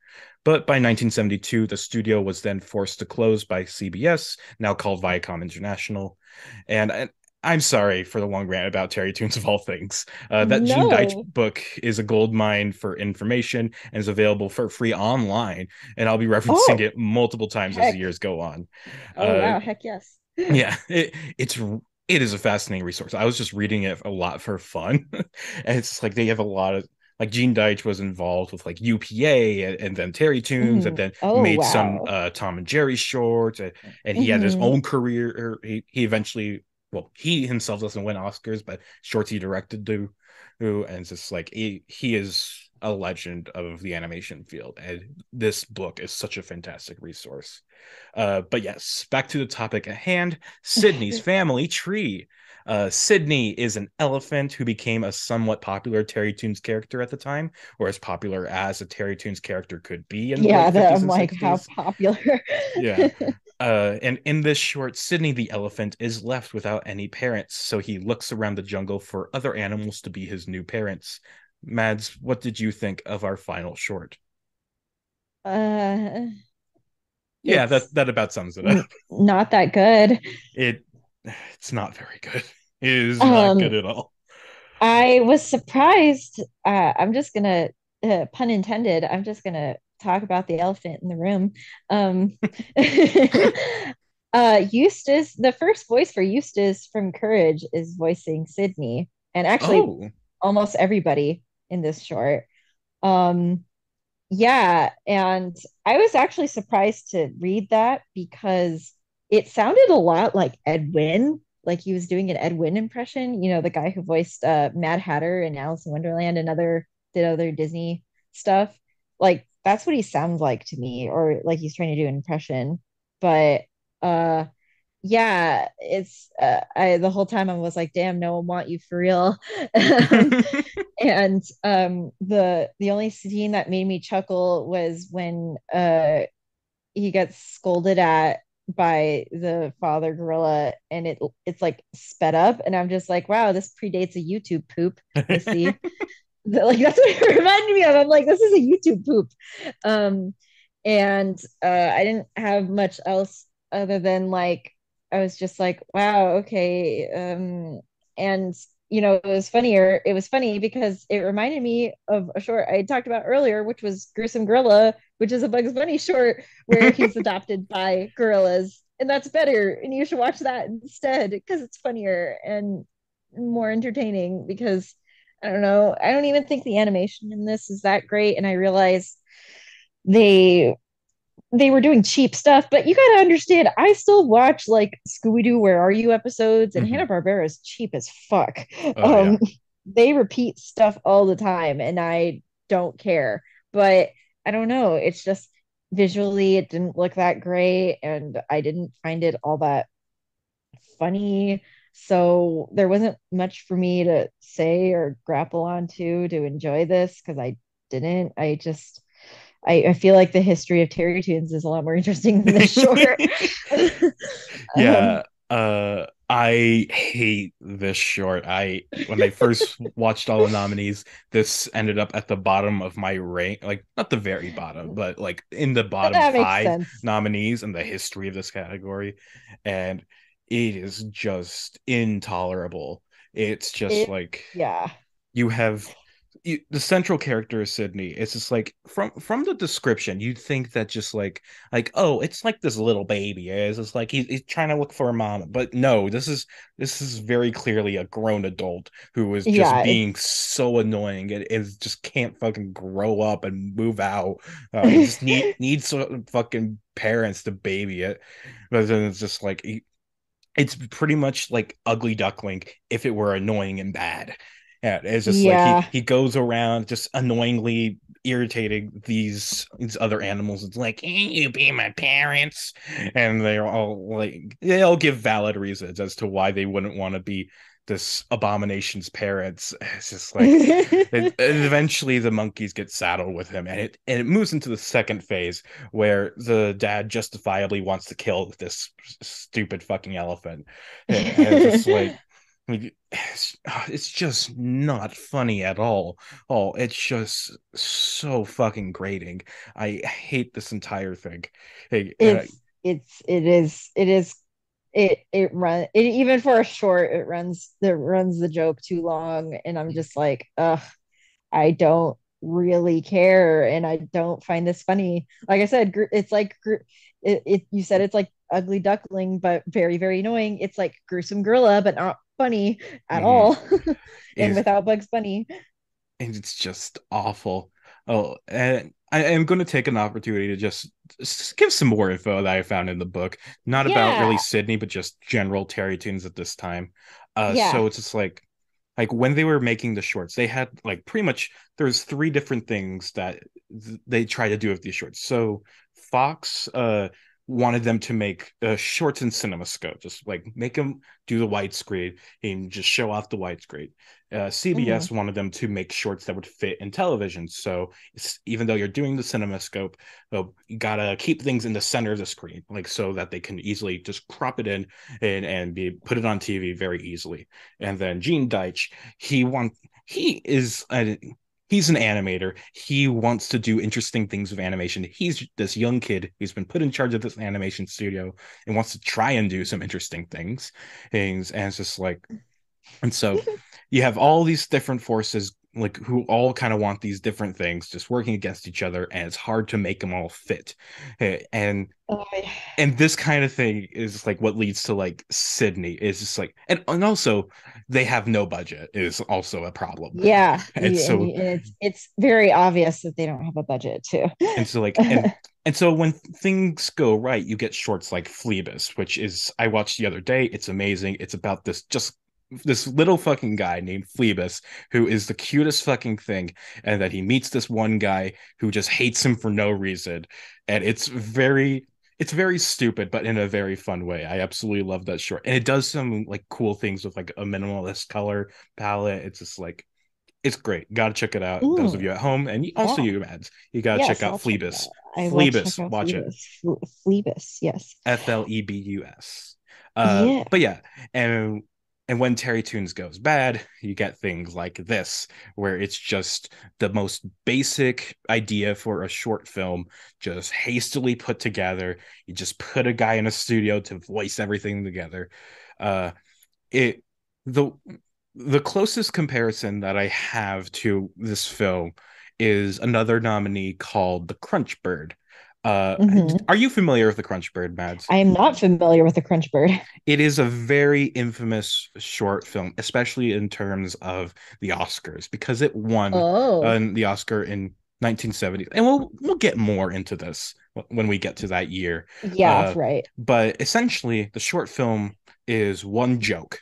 But by 1972, the studio was then forced to close by CBS, now called Viacom International. And I'm sorry for the long rant about Terry Toons of all things. Uh, that Gene No. Deitch book is a gold mine for information and is available for free online. And I'll be referencing Oh, it multiple times as the years go on. Oh Uh, wow, heck yes. yeah it, it's it is a fascinating resource i was just reading it a lot for fun and it's like they have a lot of like gene deitch was involved with like upa and, and then terry toons and Mhm. then Oh, made some uh tom and jerry shorts and, and he had his Mhm. own career he, he eventually well he himself doesn't win oscars but shorts he directed do who and it's just like he, he is a legend of the animation field and this book is such a fantastic resource uh, but yes, back to the topic at hand Sidney's family tree. Uh, Sidney is an elephant who became a somewhat popular Terry Toons character at the time, or as popular as a Terry Toons character could be. In Yeah, the I'm like, how popular. Yeah. Uh, and in this short, Sidney the elephant is left without any parents, so he looks around the jungle for other animals to be his new parents. Mads, what did you think of our final short? uh, Yeah, that that about sums it up. not that good. It it's not very good. It is not Um, good at all. I was surprised. Uh, I'm just gonna, uh, pun intended, I'm just gonna talk about the elephant in the room. Um, Uh, Eustace, the first voice for Eustace from Courage is voicing Sidney, and actually Oh, almost everybody in this short. Um, yeah, and I was actually surprised to read that because it sounded a lot like Ed Wynn, like he was doing an Ed Wynn impression, you know, the guy who voiced uh, Mad Hatter in Alice in Wonderland and other did other Disney stuff. Like that's what he sounds like to me, or like he's trying to do an impression. But uh yeah, it's uh, I the whole time I was like, damn, no one want you for real. And um the the only scene that made me chuckle was when uh he gets scolded at by the father gorilla and it it's like sped up and I'm just like wow this predates a YouTube poop I see? Like that's what it reminded me of. I'm like this is a YouTube poop. Um and uh I didn't have much else other than like I was just like wow okay um and you know it was funnier it was funny because it reminded me of a short I talked about earlier which was Gruesome Gorilla which is a Bugs Bunny short where he's adopted by gorillas and that's better and you should watch that instead because it's funnier and more entertaining because I don't know I don't even think the animation in this is that great and I realize they they were doing cheap stuff but you got to understand I still watch like Scooby-Doo Where Are You episodes and Mhm. Hanna-Barbera is cheap as fuck Oh, um they repeat stuff all the time and I don't care but I don't know it's just visually it didn't look that great and I didn't find it all that funny. So there wasn't much for me to say or grapple onto to enjoy this because I didn't. I just I, I feel like the history of Terry Toons is a lot more interesting than this short. yeah. Um, Uh, I hate this short. I when I first watched all the nominees, this ended up at the bottom of my rank, like not the very bottom, but like in the bottom five sense. nominees in the history of this category, and it is just intolerable. It's just It- like Yeah. you have you, the central character is Sidney. It's just like from from the description, you'd think that just like like oh, it's like this little baby. is. It's like he's, he's trying to look for a mom, but no, this is this is very clearly a grown adult who is just Yeah, being so annoying and, and just can't fucking grow up and move out. Uh, he just need needs some fucking parents to baby it, but then it's just like. He, it's pretty much like ugly duckling if it were annoying and bad yeah it's just Yeah. like he, he goes around just annoyingly irritating these these other animals. It's like "Can't you be my parents. And they're all like they all give valid reasons as to why they wouldn't want to be this abomination's parents. It's just like it, eventually the monkeys get saddled with him and it and it moves into the second phase where the dad justifiably wants to kill this stupid fucking elephant. And, and it's just like like, it's, it's just not funny at all. Oh it's just so fucking grating. I hate this entire thing. Hey uh, it's it's it is it is it it run it even for a short it runs it runs the joke too long and i'm just like ugh i don't really care and i don't find this funny. Like i said it's like it, it you said it's like ugly duckling but very very annoying. It's like gruesome gorilla but not funny at Mhm. all and without bugs bunny and it's just awful. Oh, and I am going to take an opportunity to just, just give some more info that I found in the book, not about really Sidney, but just general Terry Toons at this time. Uh, Yeah. so it's just like, like when they were making the shorts, they had like pretty much there's three different things that th- they try to do with these shorts. So Fox uh wanted them to make uh, shorts in CinemaScope, just like make them do the widescreen and just show off the widescreen. Uh, CBS wanted them to make shorts that would fit in television. So it's, even though you're doing the CinemaScope, uh, you gotta keep things in the center of the screen, like so that they can easily just crop it in and and be put it on TV very easily. And then Gene Deitch, he want he is a he's an animator. He wants to do interesting things with animation. He's this young kid who's been put in charge of this animation studio and wants to try and do some interesting things. Things and it's just like, and so you have all these different forces like who all kind of want these different things just working against each other and it's hard to make them all fit. Eh, and Oh, and this kind of thing is like what leads to like sidney is just like and, and also they have no budget is also a problem. Yeah, And so- it's it's very obvious that they don't have a budget too. and so like and, and so when things go right you get shorts like Flebus, which is i watched the other day it's amazing it's about this just this little fucking guy named Flebus who is the cutest fucking thing and that he meets this one guy who just hates him for no reason and it's very it's very stupid but in a very fun way i absolutely love that short and it does some like cool things with like a minimalist color palette it's just like it's great gotta check it out those of you at home and also Yeah. you ads you gotta Yes, check out I'll Flebus. Flebus, check out watch it. Flebus. Phl- Flebus, yes. F L E B U S. Uh, Yeah. But yeah, and and when Terry Toons goes bad, you get things like this, where it's just the most basic idea for a short film, just hastily put together. You just put a guy in a studio to voice everything together. Uh, it the the closest comparison that I have to this film is another nominee called The Crunch Bird. Uh, Mhm. Are you familiar with The Crunch Bird, Mads? I am not familiar with the Crunch Bird. It is a very infamous short film, especially in terms of the Oscars, because it won Oh, uh, the Oscar in 1970. And we'll we'll get more into this when we get to that year. yeah, uh, right. But essentially, the short film is one joke,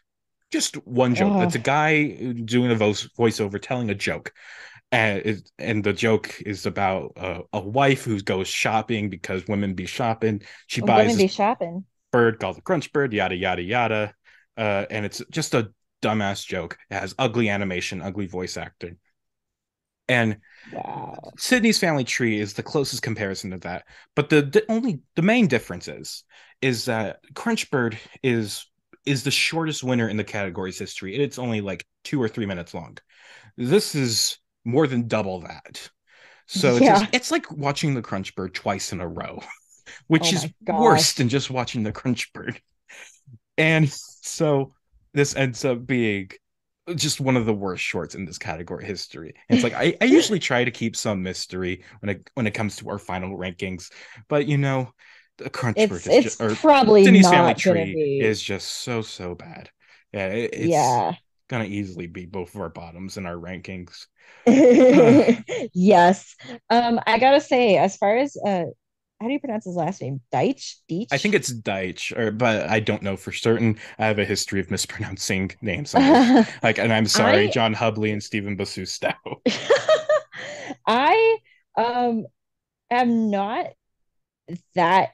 just one joke. Oh. It's a guy doing a voice voiceover telling a joke. And, it, and the joke is about uh, a wife who goes shopping because women be shopping. She buys Women be shopping. bird called the crunch bird, yada yada yada. Uh, and it's just a dumbass joke. It has ugly animation, ugly voice acting. And Wow. Sidney's Family Tree is the closest comparison to that. But the, the only the main difference is is that Crunchbird is is the shortest winner in the category's history. It's only like two or three minutes long. This is more than double that. So it's, Yeah. just, it's like watching the Crunchbird twice in a row, which Oh is gosh. worse than just watching the Crunchbird. And so this ends up being just one of the worst shorts in this category history. And it's like I, I usually try to keep some mystery when it when it comes to our final rankings, but you know, the Crunchbird It's is it's just, or probably not Family Tree is just so so bad. Yeah, it- it's yeah. gonna easily be both of our bottoms in our rankings. yes. Um, I gotta say, as far as uh how do you pronounce his last name? Deitch? Deitch? I think it's Deitch, or but I don't know for certain. I have a history of mispronouncing names. like, and I'm sorry, I- John Hubley and Stephen Bosustow. I um am not that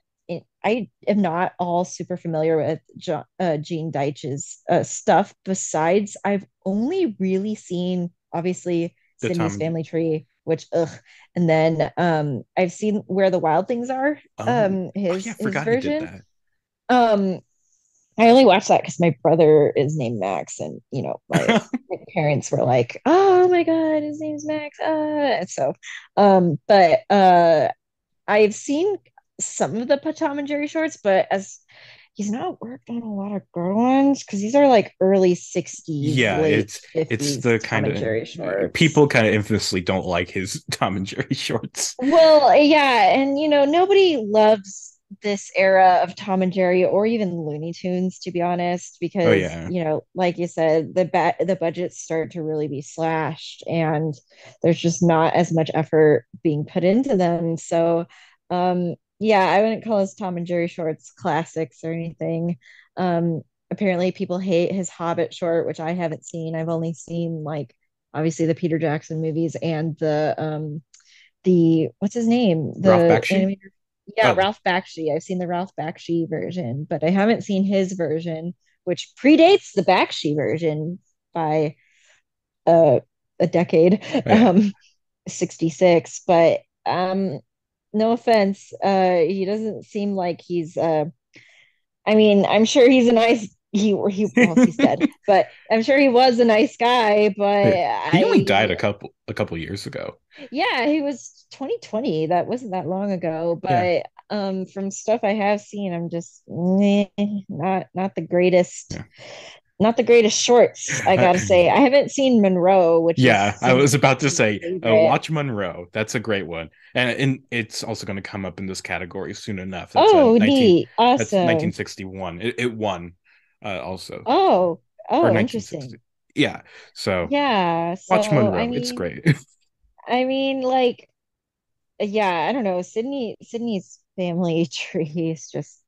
I am not all super familiar with John, uh, Gene Deitch's uh, stuff. Besides, I've only really seen obviously The Sidney's Tom- Family Tree, which ugh, and then um I've seen Where the Wild Things Are. Oh, um, oh, his yeah, his version. Um, I only watched that because my brother is named Max, and you know, my, my parents were like, "Oh my God, his name's Max." Uh, and so, um, but uh, I've seen some of the Tom and Jerry shorts, but as he's not worked on a lot of good ones because these are like early 60s, Yeah, it's- it's the kind of Jerry shorts. people kind of infamously don't like his Tom and Jerry shorts. Well, yeah, and you know, nobody loves this era of Tom and Jerry or even Looney Tunes, to be honest, because Oh, yeah. you know, like you said, the ba the budgets start to really be slashed, and there's just not as much effort being put into them. So, um, yeah, I wouldn't call his Tom and Jerry shorts classics or anything. Um, apparently, people hate his Hobbit short, which I haven't seen. I've only seen like obviously the Peter Jackson movies and the um the what's his name? The Ralph Bakshi? animator. Yeah, Oh. Ralph Bakshi. I've seen the Ralph Bakshi version, but I haven't seen his version, which predates the Bakshi version by uh, a decade, Yeah. um, 66. But um, no offense, uh, he doesn't seem like he's. Uh, I mean, I'm sure he's a nice. He he well, he's dead, but I'm sure he was a nice guy. But He only I- died a couple a couple years ago. yeah, he was 2020. That wasn't that long ago, but Yeah. um from stuff I have seen, I'm just meh, not not the greatest. Yeah. Not the greatest shorts, I gotta say. I haven't seen Monroe, which yeah, I was about to say, uh, watch Monroe. That's a great one, and, and it's also going to come up in this category soon enough. That's, Oh, 19 neat. That's Awesome. 1961. It, it won, uh, also, Oh, oh, interesting. Yeah, so yeah. so, watch Monroe. I it's great. I mean, like, yeah, I don't know. Sidney, Sidney's family tree is just,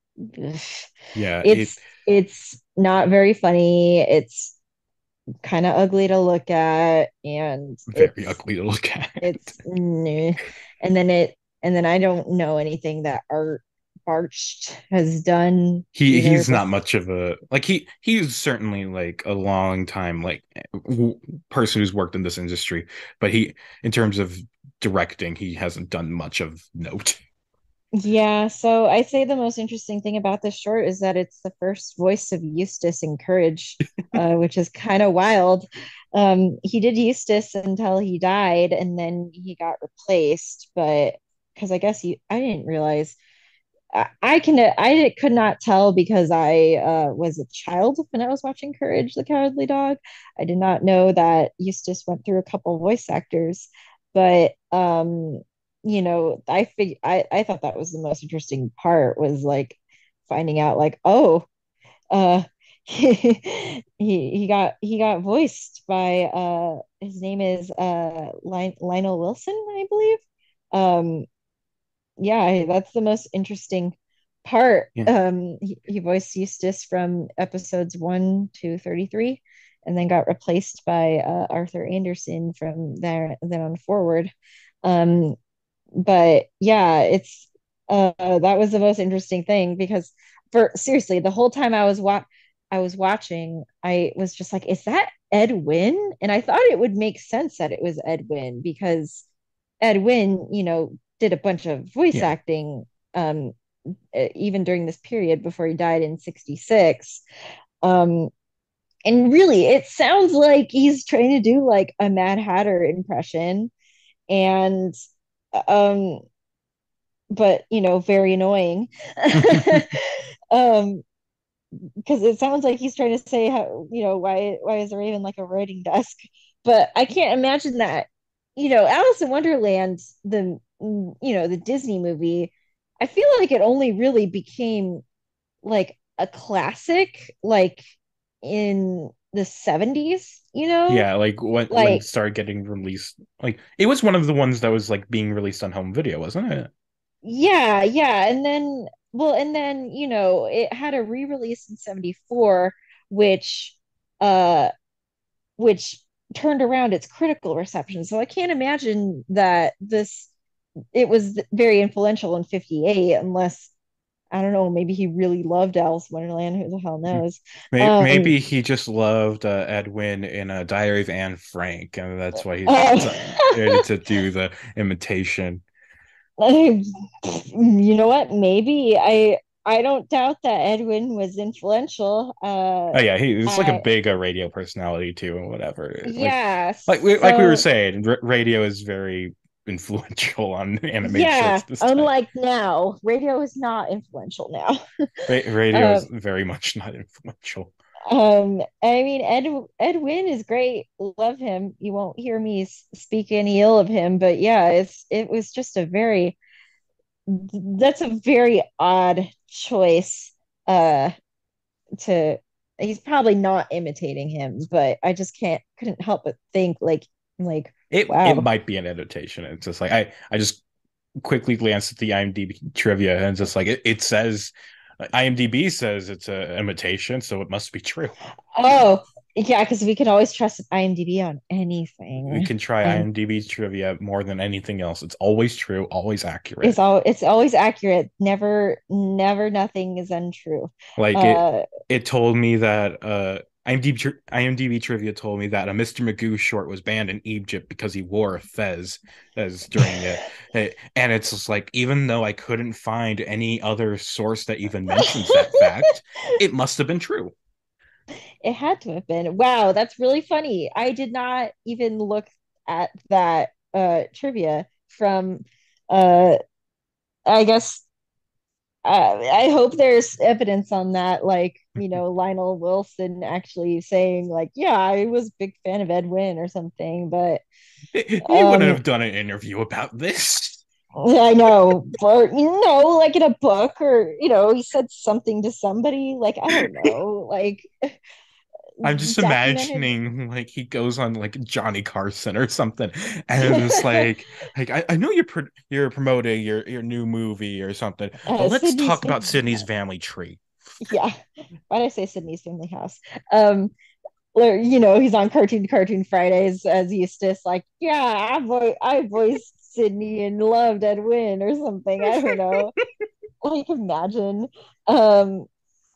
yeah, it it's it's not very funny. It's kind of ugly to look at, and very ugly to look at. it's and then it and then I don't know anything that Art Bartsch has done he either. he's not much of a like he he's certainly like a long time like w- person who's worked in this industry but he in terms of directing he hasn't done much of note Yeah, so I say the most interesting thing about this short is that it's the first voice of Eustace in Courage, uh, which is kind of wild. Um, he did Eustace until he died, and then he got replaced. But because I guess he, I didn't realize. I, I can, I could not tell because I uh, was a child when I was watching Courage the Cowardly Dog. I did not know that Eustace went through a couple voice actors, but um you know, I fig I, I thought that was the most interesting part was like finding out like, oh, uh he he got he got voiced by uh his name is uh Lion, Lionel Wilson, I believe. Um yeah, that's the most interesting part. Yeah. Um he, he voiced Eustace from episodes 1 to 33 and then got replaced by uh, Arthur Anderson from there then on forward. Um but yeah, it's uh that was the most interesting thing because for seriously, the whole time I was wa I was watching, I was just like, is that Ed Wynn? And I thought it would make sense that it was Ed Wynn because Ed Wynn, you know, did a bunch of voice Yeah. acting um even during this period before he died in 66. Um and really it sounds like he's trying to do like a Mad Hatter impression and um but you know very annoying. Um because it sounds like he's trying to say how you know why why is the raven like a writing desk? But i can't imagine that you know alice in wonderland the you know the disney movie i feel like it only really became like a classic like in the 70s you know yeah like when when Like- it started getting released like it was one of the ones that was like being released on home video wasn't it Yeah, yeah. And then, well, and then, you know, it had a re-release in 74, which uh which turned around its critical reception. So I can't imagine that this it was very influential in 58 unless I don't know, maybe he really loved Alice in Wonderland, who the hell knows. May- Um, maybe he just loved uh, Ed Wynn in a Diary of Anne Frank, and that's why he's decided to do the imitation. I, you know what? Maybe I I don't doubt that Ed Wynn was influential. Uh Oh yeah, he was like a big uh, radio personality too, and whatever. Like- yeah. like we, like we were saying, r- radio is very influential on animated yeah, shorts. This time. unlike now, radio is not influential now. Ra- radio is um, very much not influential. Um, I mean, Ed Ed Wynn is great. Love him. You won't hear me speak any ill of him, but yeah, it's it was just a very that's a very odd choice. Uh, to he's probably not imitating him, but I just can't couldn't help but think like like It Wow. it might be an adaptation. It's just like I I just quickly glanced at the IMDb trivia and it's just like it, it says IMDb says it's an imitation, so it must be true. oh yeah, because we can always trust IMDb on anything. We can try Um, IMDb trivia more than anything else. It's always true, always accurate. It's all it's always accurate. Never, never nothing is untrue. like it, Uh, it told me that uh IMDb IMDb trivia told me that a Mr. Magoo short was banned in Egypt because he wore a fez as during it. And it's just like even though I couldn't find any other source that even mentions that fact, it must have been true. it had to have been. Wow, that's really funny. I did not even look at that uh trivia from uh I guess uh, I hope there's evidence on that like you know, Lionel Wilson actually saying like, yeah, I was a big fan of Ed Wynn or something, but he Um, wouldn't have done an interview about this. I know, or you know, like in a book, or you know, he said something to somebody. Like I don't know, like I'm just imagining like he goes on like Johnny Carson or something, and it's like, like I, I know you're pro- you're promoting your your new movie or something, Uh, let's Sidney's talk about Sidney's family tree. Yeah, why did I say Sidney's Family House? Um, or you know, he's on Cartoon Cartoon Fridays as Eustace. Like, yeah, I vo- I voiced Sidney and loved Ed Wynn or something. I don't know. like, imagine. Um,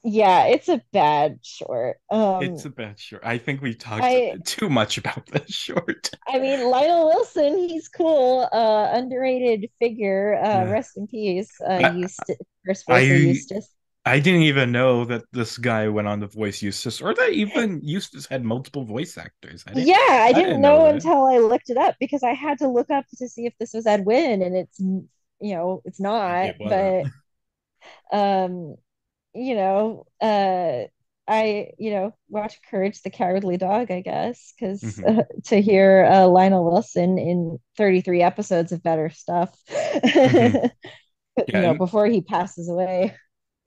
yeah, it's a bad short. Um, it's a bad short. I think we talked I- too much about this short. I mean, Lionel Wilson, he's cool. Uh, underrated figure. Uh, Yeah. rest in peace. Uh, Eustace, first voice I- Eustace. I didn't even know that this guy went on to voice Eustace, or that even Eustace had multiple voice actors. I didn't- Yeah, I didn't, didn't know, know until I looked it up because I had to look up to see if this was Ed Wynn, and it's you know it's not. It. But um, you know, uh, I you know watch Courage the Cowardly Dog, I guess, because Mhm. uh, to hear uh, Lionel Wilson in 33 episodes of better stuff, Mhm. you know, and- before he passes away.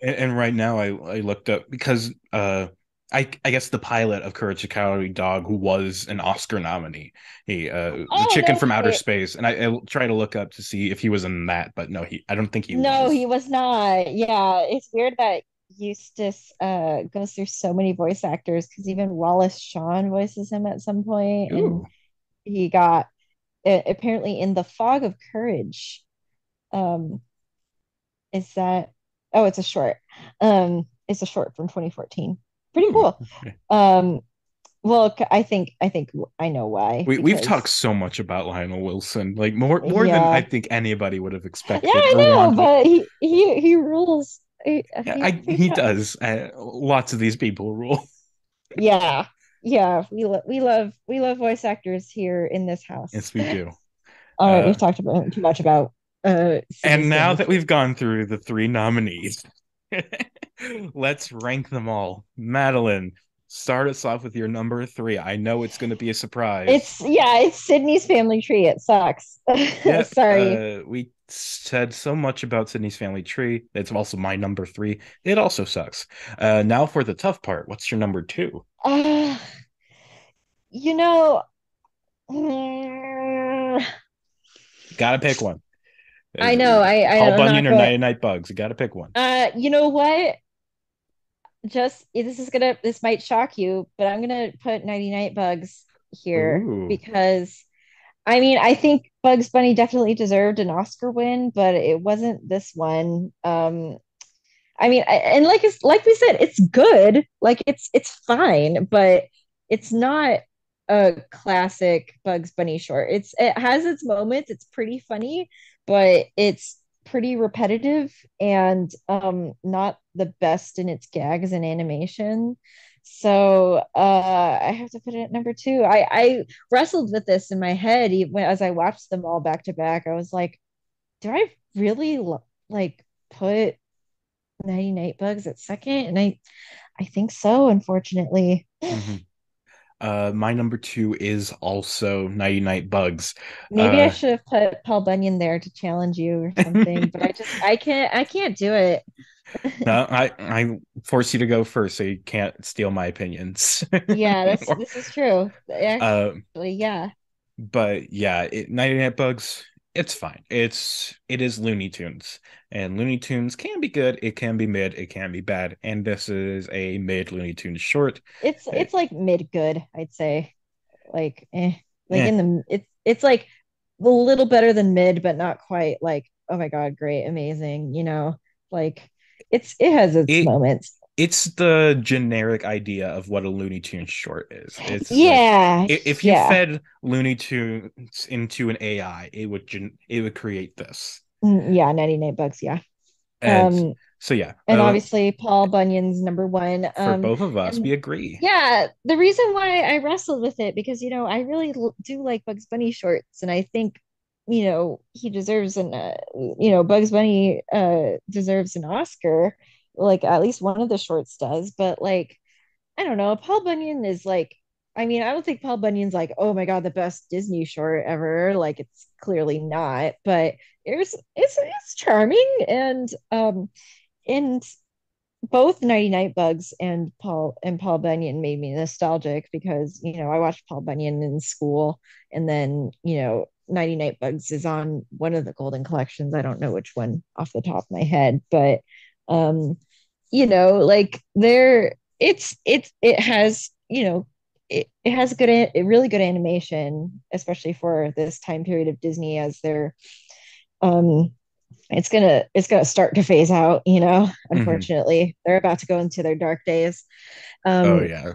And, and right now, I I looked up because uh, I I guess the pilot of Courage the Cowardly Dog, who was an Oscar nominee, he uh, the Oh, chicken from outer shit. space, and I, I tried to look up to see if he was in that, but no, he I don't think he was No, was. he was not. Yeah, it's weird that Eustace uh goes through so many voice actors because even Wallace Shawn voices him at some point, and Ooh. he got uh, apparently in the Fog of Courage. Um, is that? Oh, it's a short. Um, it's a short from 2014. Pretty cool. okay. Um, well, I think I think I know why. We we've talked so much about Lionel Wilson, like more more than I think anybody would have expected. Yeah, I know, but he he he rules. He, Yeah, I, he- he does. Uh, lots of these people rule. Yeah, yeah, we lo we love we love voice actors here in this house. Yes, we do. All right, Uh, we've talked about too much about uh And now that we've gone through the three nominees, let's rank them all. Madelyn, start us off with your number three. I know it's going to be a surprise. It's yeah, it's Sidney's family tree. It sucks. Yep, Sorry. Uh, we said so much about Sidney's family tree. It's also my number three. It also sucks. Uh, now for the tough part. What's your number two? Uh, you know, mm, Gotta pick one. I know. I I Paul Bunyan or Knighty Knight Bugs. You gotta pick one. Uh, you know what? Just this is gonna this might shock you, but I'm gonna put Knighty Knight Bugs here Ooh. because I mean I think Bugs Bunny definitely deserved an Oscar win, but it wasn't this one. Um, I mean, I, and like like we said, it's good, like it's it's fine, but it's not a classic Bugs Bunny short. It's it has its moments, it's pretty funny, but it's pretty repetitive and um not the best in its gags and animation. So uh I have to put it at number two. I I wrestled with this in my head even as I watched them all back to back. I was like, do I really like put Knighty Knight Bugs at second? And I I think so, unfortunately. Mhm. Uh, my number two is also Knighty Knight Bugs. Maybe I Uh, should have put Paul Bunyan there to challenge you or something, but I just I can't I can't do it. No, I I force you to go first, so you can't steal my opinions. Yeah, that's this is true. uh, Actually, yeah. but yeah, it, Knighty Knight Bugs. It's fine. It's it is Looney Tunes, and Looney Tunes can be good. It can be mid. It can be bad. And this is a mid Looney Tunes short. It's Hey. it's like mid good, I'd say. Like eh. Like Eh. in the it's it's like a little better than mid, but not quite like, oh my God, great, amazing, you know. Like it's it has its It- moments. It's the generic idea of what a Looney Tunes short is. It's Yeah. i- if you yeah. fed Looney Tunes into an AI, it would gen- it would create this. Mm, yeah, 99 bucks, yeah. And Um so yeah, and uh, obviously Paul Bunyan's number one. for Um both of us, and- we agree. Yeah, the reason why I wrestled with it because you know I really l- do like Bugs Bunny shorts, and I think you know he deserves an uh, you know Bugs Bunny uh deserves an Oscar, like at least one of the shorts does, but like I don't know, Paul Bunyan is like I mean, I don't think Paul Bunyan's like, oh my God, the best Disney short ever. Like it's clearly not, but it's it's it's charming and um and both Knighty Knight Bugs and Paul and Paul Bunyan made me nostalgic because you know I watched Paul Bunyan in school and then you know Knighty Knight Bugs is on one of the golden collections. I don't know which one off the top of my head, but um you know like there it's it's it has you know it, it has good really good animation especially for this time period of disney as they're um it's gonna it's gonna start to phase out you know unfortunately. Mm-hmm. they're about to go into their dark days. Um oh yeah.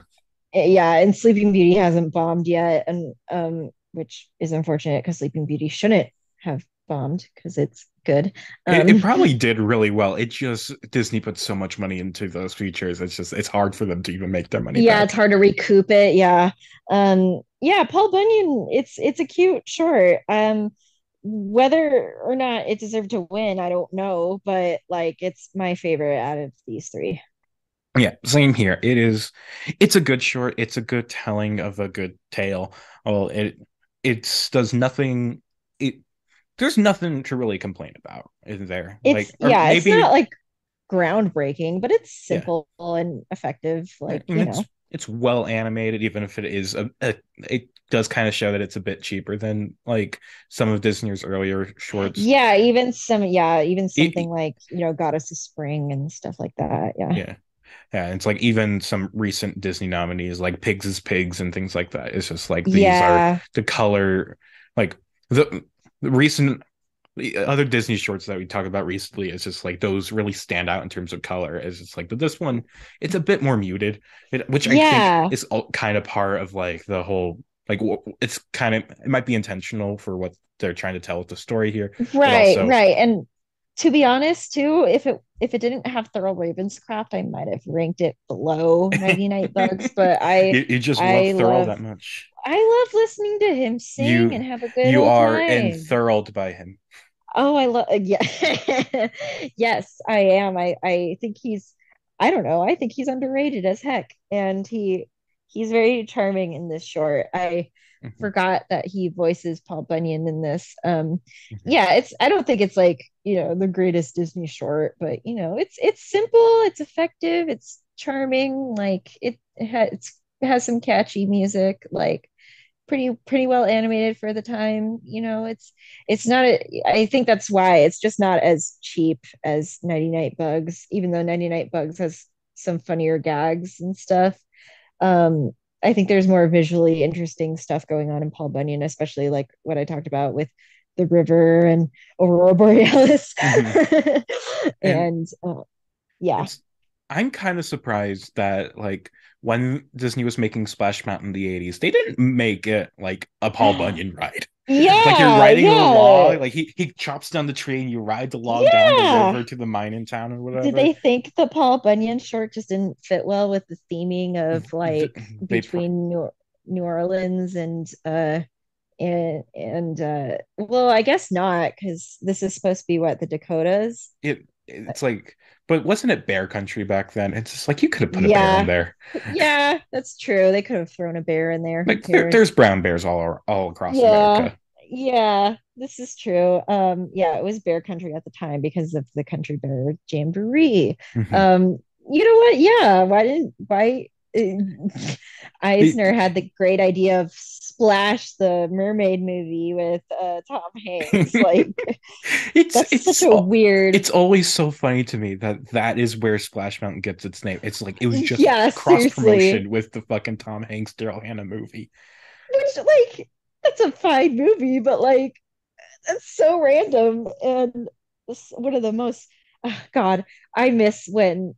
eh, yeah and sleeping beauty hasn't bombed yet and um which is unfortunate because sleeping beauty shouldn't have bombed because it's good. Um, it, it, um, probably did really well. It just Disney put so much money into those features. It's just it's hard for them to even make their money. Yeah, back. it's hard to recoup it. Yeah, um, yeah. Paul Bunyan. It's it's a cute short. Um, whether or not it deserved to win, I don't know, but like it's my favorite out of these three. Yeah, same here. It is. It's a good short. It's a good telling of a good tale. Well, it it does nothing. It there's nothing to really complain about, is there? It's like, yeah, maybe... it's not like groundbreaking, but it's simple yeah. and effective. Like and you it's, know, it's well animated, even if it is a, a it does kind of show that it's a bit cheaper than like some of Disney's earlier shorts. Yeah, even some yeah, even something it, like you know Goddess of Spring and stuff like that. Yeah. Yeah. Yeah, it's like even some recent Disney nominees like Pigs is Pigs and things like that. It's just like these yeah. are the color like the the recent other Disney shorts that we talked about recently is just like those really stand out in terms of color. Is it's like, but this one, it's a bit more muted, it, which I yeah. think is all, kind of part of like the whole like it's kind of it might be intentional for what they're trying to tell with the story here, right? Also, right, and to be honest, too, if it if it didn't have Thurl Ravenscroft, I might have ranked it below Knighty Knight Bugs. But I you, you just I love Thurl love, that much. I love listening to him sing you, and have a good. You are time. enthralled by him. Oh, I love. Yeah, yes, I am. I I think he's. I don't know. I think he's underrated as heck, and he he's very charming in this short. I mm-hmm. forgot that he voices Paul Bunyan in this. Um, mm-hmm. yeah, it's. I don't think it's like you know the greatest Disney short, but you know it's it's simple, it's effective, it's charming. Like it, it has it has some catchy music. Like pretty pretty well animated for the time you know it's it's not a, I think that's why it's just not as cheap as knighty knight bugs even though knighty knight bugs has some funnier gags and stuff um i think there's more visually interesting stuff going on in paul bunyan especially like what i talked about with the river and aurora borealis mm-hmm. and, and uh, yeah i'm kind of surprised that like when Disney was making Splash Mountain in the 80s, they didn't make it like a Paul Bunyan ride. Yeah. like you're riding yeah. a log, like he, he chops down the tree and you ride the log yeah. down the river to the mine in town or whatever. Did they think the Paul Bunyan short just didn't fit well with the theming of like they between New, New Orleans and uh and and uh well I guess not because this is supposed to be what the Dakotas. It it's like but wasn't it bear country back then? It's just like you could have put a yeah. bear in there. Yeah, that's true. They could have thrown a bear in there. Like there, there's brown bears all all across yeah. America. Yeah, this is true. Um, yeah, it was bear country at the time because of the country bear jamboree. Mm-hmm. Um, you know what? Yeah, why didn't why Eisner had the great idea of Splash, the mermaid movie with uh, Tom Hanks. Like, it's that's it's such a weird. It's always so funny to me that that is where Splash Mountain gets its name. It's like it was just yeah, cross promotion with the fucking Tom Hanks Daryl Hannah movie. Which like that's a fine movie, but like that's so random and one of the most. Oh, God, I miss when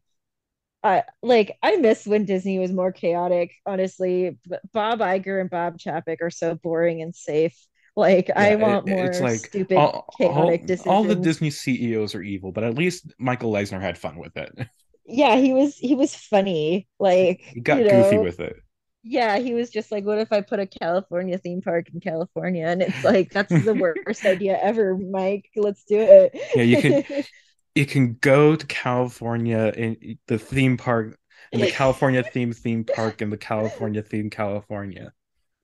uh, like I miss when Disney was more chaotic. Honestly, but Bob Iger and Bob Chapek are so boring and safe. Like yeah, I want it, more it's like stupid, all, chaotic all, decisions. All the Disney CEOs are evil, but at least Michael Eisner had fun with it. Yeah, he was he was funny. Like he got you know, goofy with it. Yeah, he was just like, "What if I put a California theme park in California?" And it's like, that's the worst idea ever, Mike. Let's do it. Yeah, you could you can go to California in the theme park in the California theme theme park in the California theme California.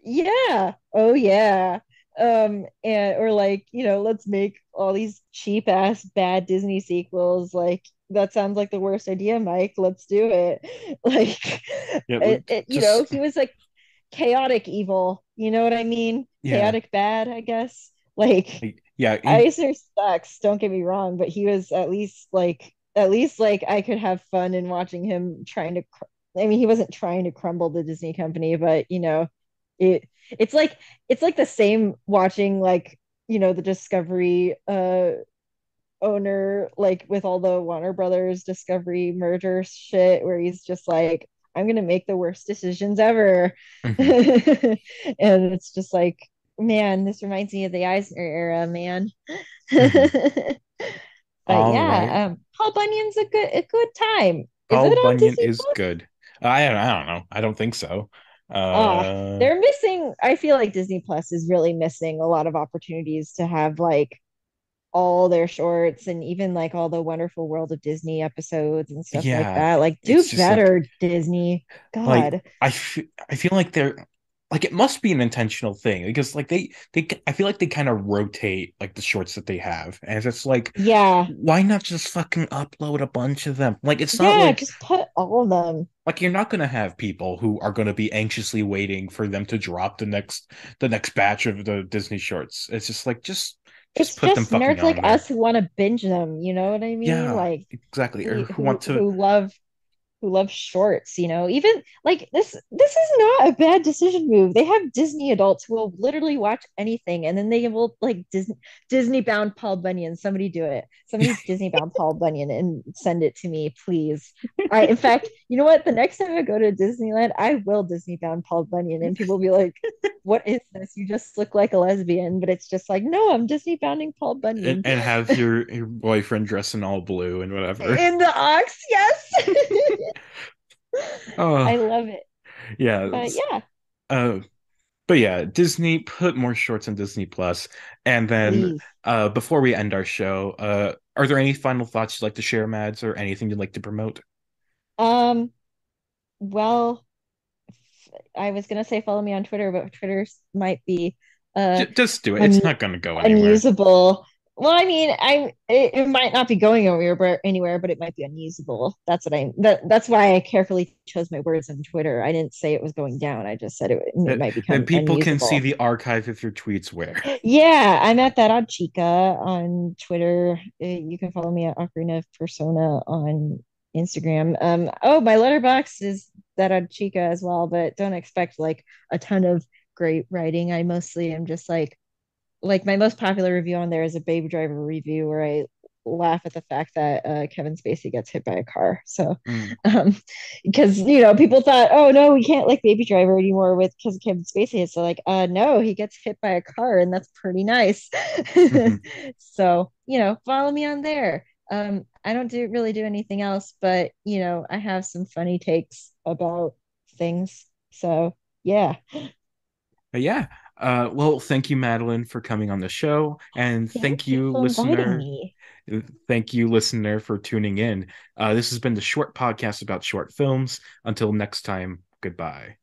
Yeah. Oh yeah. Um and or like, you know, let's make all these cheap ass bad Disney sequels. Like that sounds like the worst idea, Mike. Let's do it. Like Yeah, it, it- you know, he was like chaotic evil. You know what I mean? Yeah. Chaotic bad, I guess. Like Yeah, he- Eisner sucks, don't get me wrong, but he was at least like at least like I could have fun in watching him trying to cr- I mean he wasn't trying to crumble the Disney company, but you know, it it's like it's like the same watching like, you know, the Discovery uh owner like with all the Warner Brothers Discovery merger shit where he's just like I'm gonna make the worst decisions ever. Mhm. and it's just like, man, this reminds me of the Eisner era, man. Mhm. but All yeah, right. um, Paul Bunyan's a good a good time. Is Paul Bunyan Disney is Plus? good. I don't, I don't know. I don't think so. Ah, Uh, They're missing. I feel like Disney Plus is really missing a lot of opportunities to have like all their shorts and even like all the Wonderful World of Disney episodes and stuff like that. Like, do just like- better, Disney. God. like I, f- I feel like they're like it must be an intentional thing because like they they I feel like they kind of rotate like the shorts that they have and it's like yeah. why not just fucking upload a bunch of them like it's Yeah, not like just put all of them. like you're not going to have people who are going to be anxiously waiting for them to drop the next the next batch of the Disney shorts it's just like just just It's put them just fucking nerds like there. us who want to binge them, you know what I mean? Yeah, Like exactly or who, who want to who love who love shorts, you know. Even like this this is not a bad decision move. They have Disney adults who will literally watch anything and then they will like Disney Disney bound Paul Bunyan. Somebody do it. Somebody Disney bound Paul Bunyan and send it to me, please. I in fact, you know what? The next time I go to Disneyland, I will Disney bound Paul Bunyan and people will be like, What is this? You just look like a lesbian, but it's just like, no, I'm Disney bounding Paul Bunyan. and, and have your, your boyfriend dress in all blue and whatever In the ox, yes. oh I love it. yeah But yeah, Uh, but yeah, Disney put more shorts on Disney Plus. And then uh before we end our show, uh are there any final thoughts you'd like to share, Mads, or anything you'd like to promote? Um, well, I was gonna say follow me on Twitter, but Twitter might be uh just do it. It's un- not gonna go anywhere. unusable. Well, I mean, I it, it might not be going anywhere, but anywhere, but it might be unusable. That's what I that that's why I carefully chose my words on Twitter. I didn't say it was going down. I just said it, it might become And people can see the archive of your tweets where. Yeah, I'm at that odd chica on Twitter. Uh, You can follow me at Ocarina of Persona on Instagram. Um, oh, my Letterboxd is that odd chica as well, but don't expect like a ton of great writing. I mostly am just like like my most popular review on there is a Baby Driver review where I laugh at the fact that uh, Kevin Spacey gets hit by a car. So Mm. um because you know people thought oh no we can't like baby driver anymore with because kevin spacey so like uh no he gets hit by a car and that's pretty nice Mhm. so you know follow me on there um i don't do really do anything else but you know i have some funny takes about things so yeah But yeah. Uh, well, thank you, Madelyn, for coming on the show, and thank you, for inviting listener. me. Thank you, listener, for tuning in. Uh, this has been the short podcast about short films. Until next time, goodbye.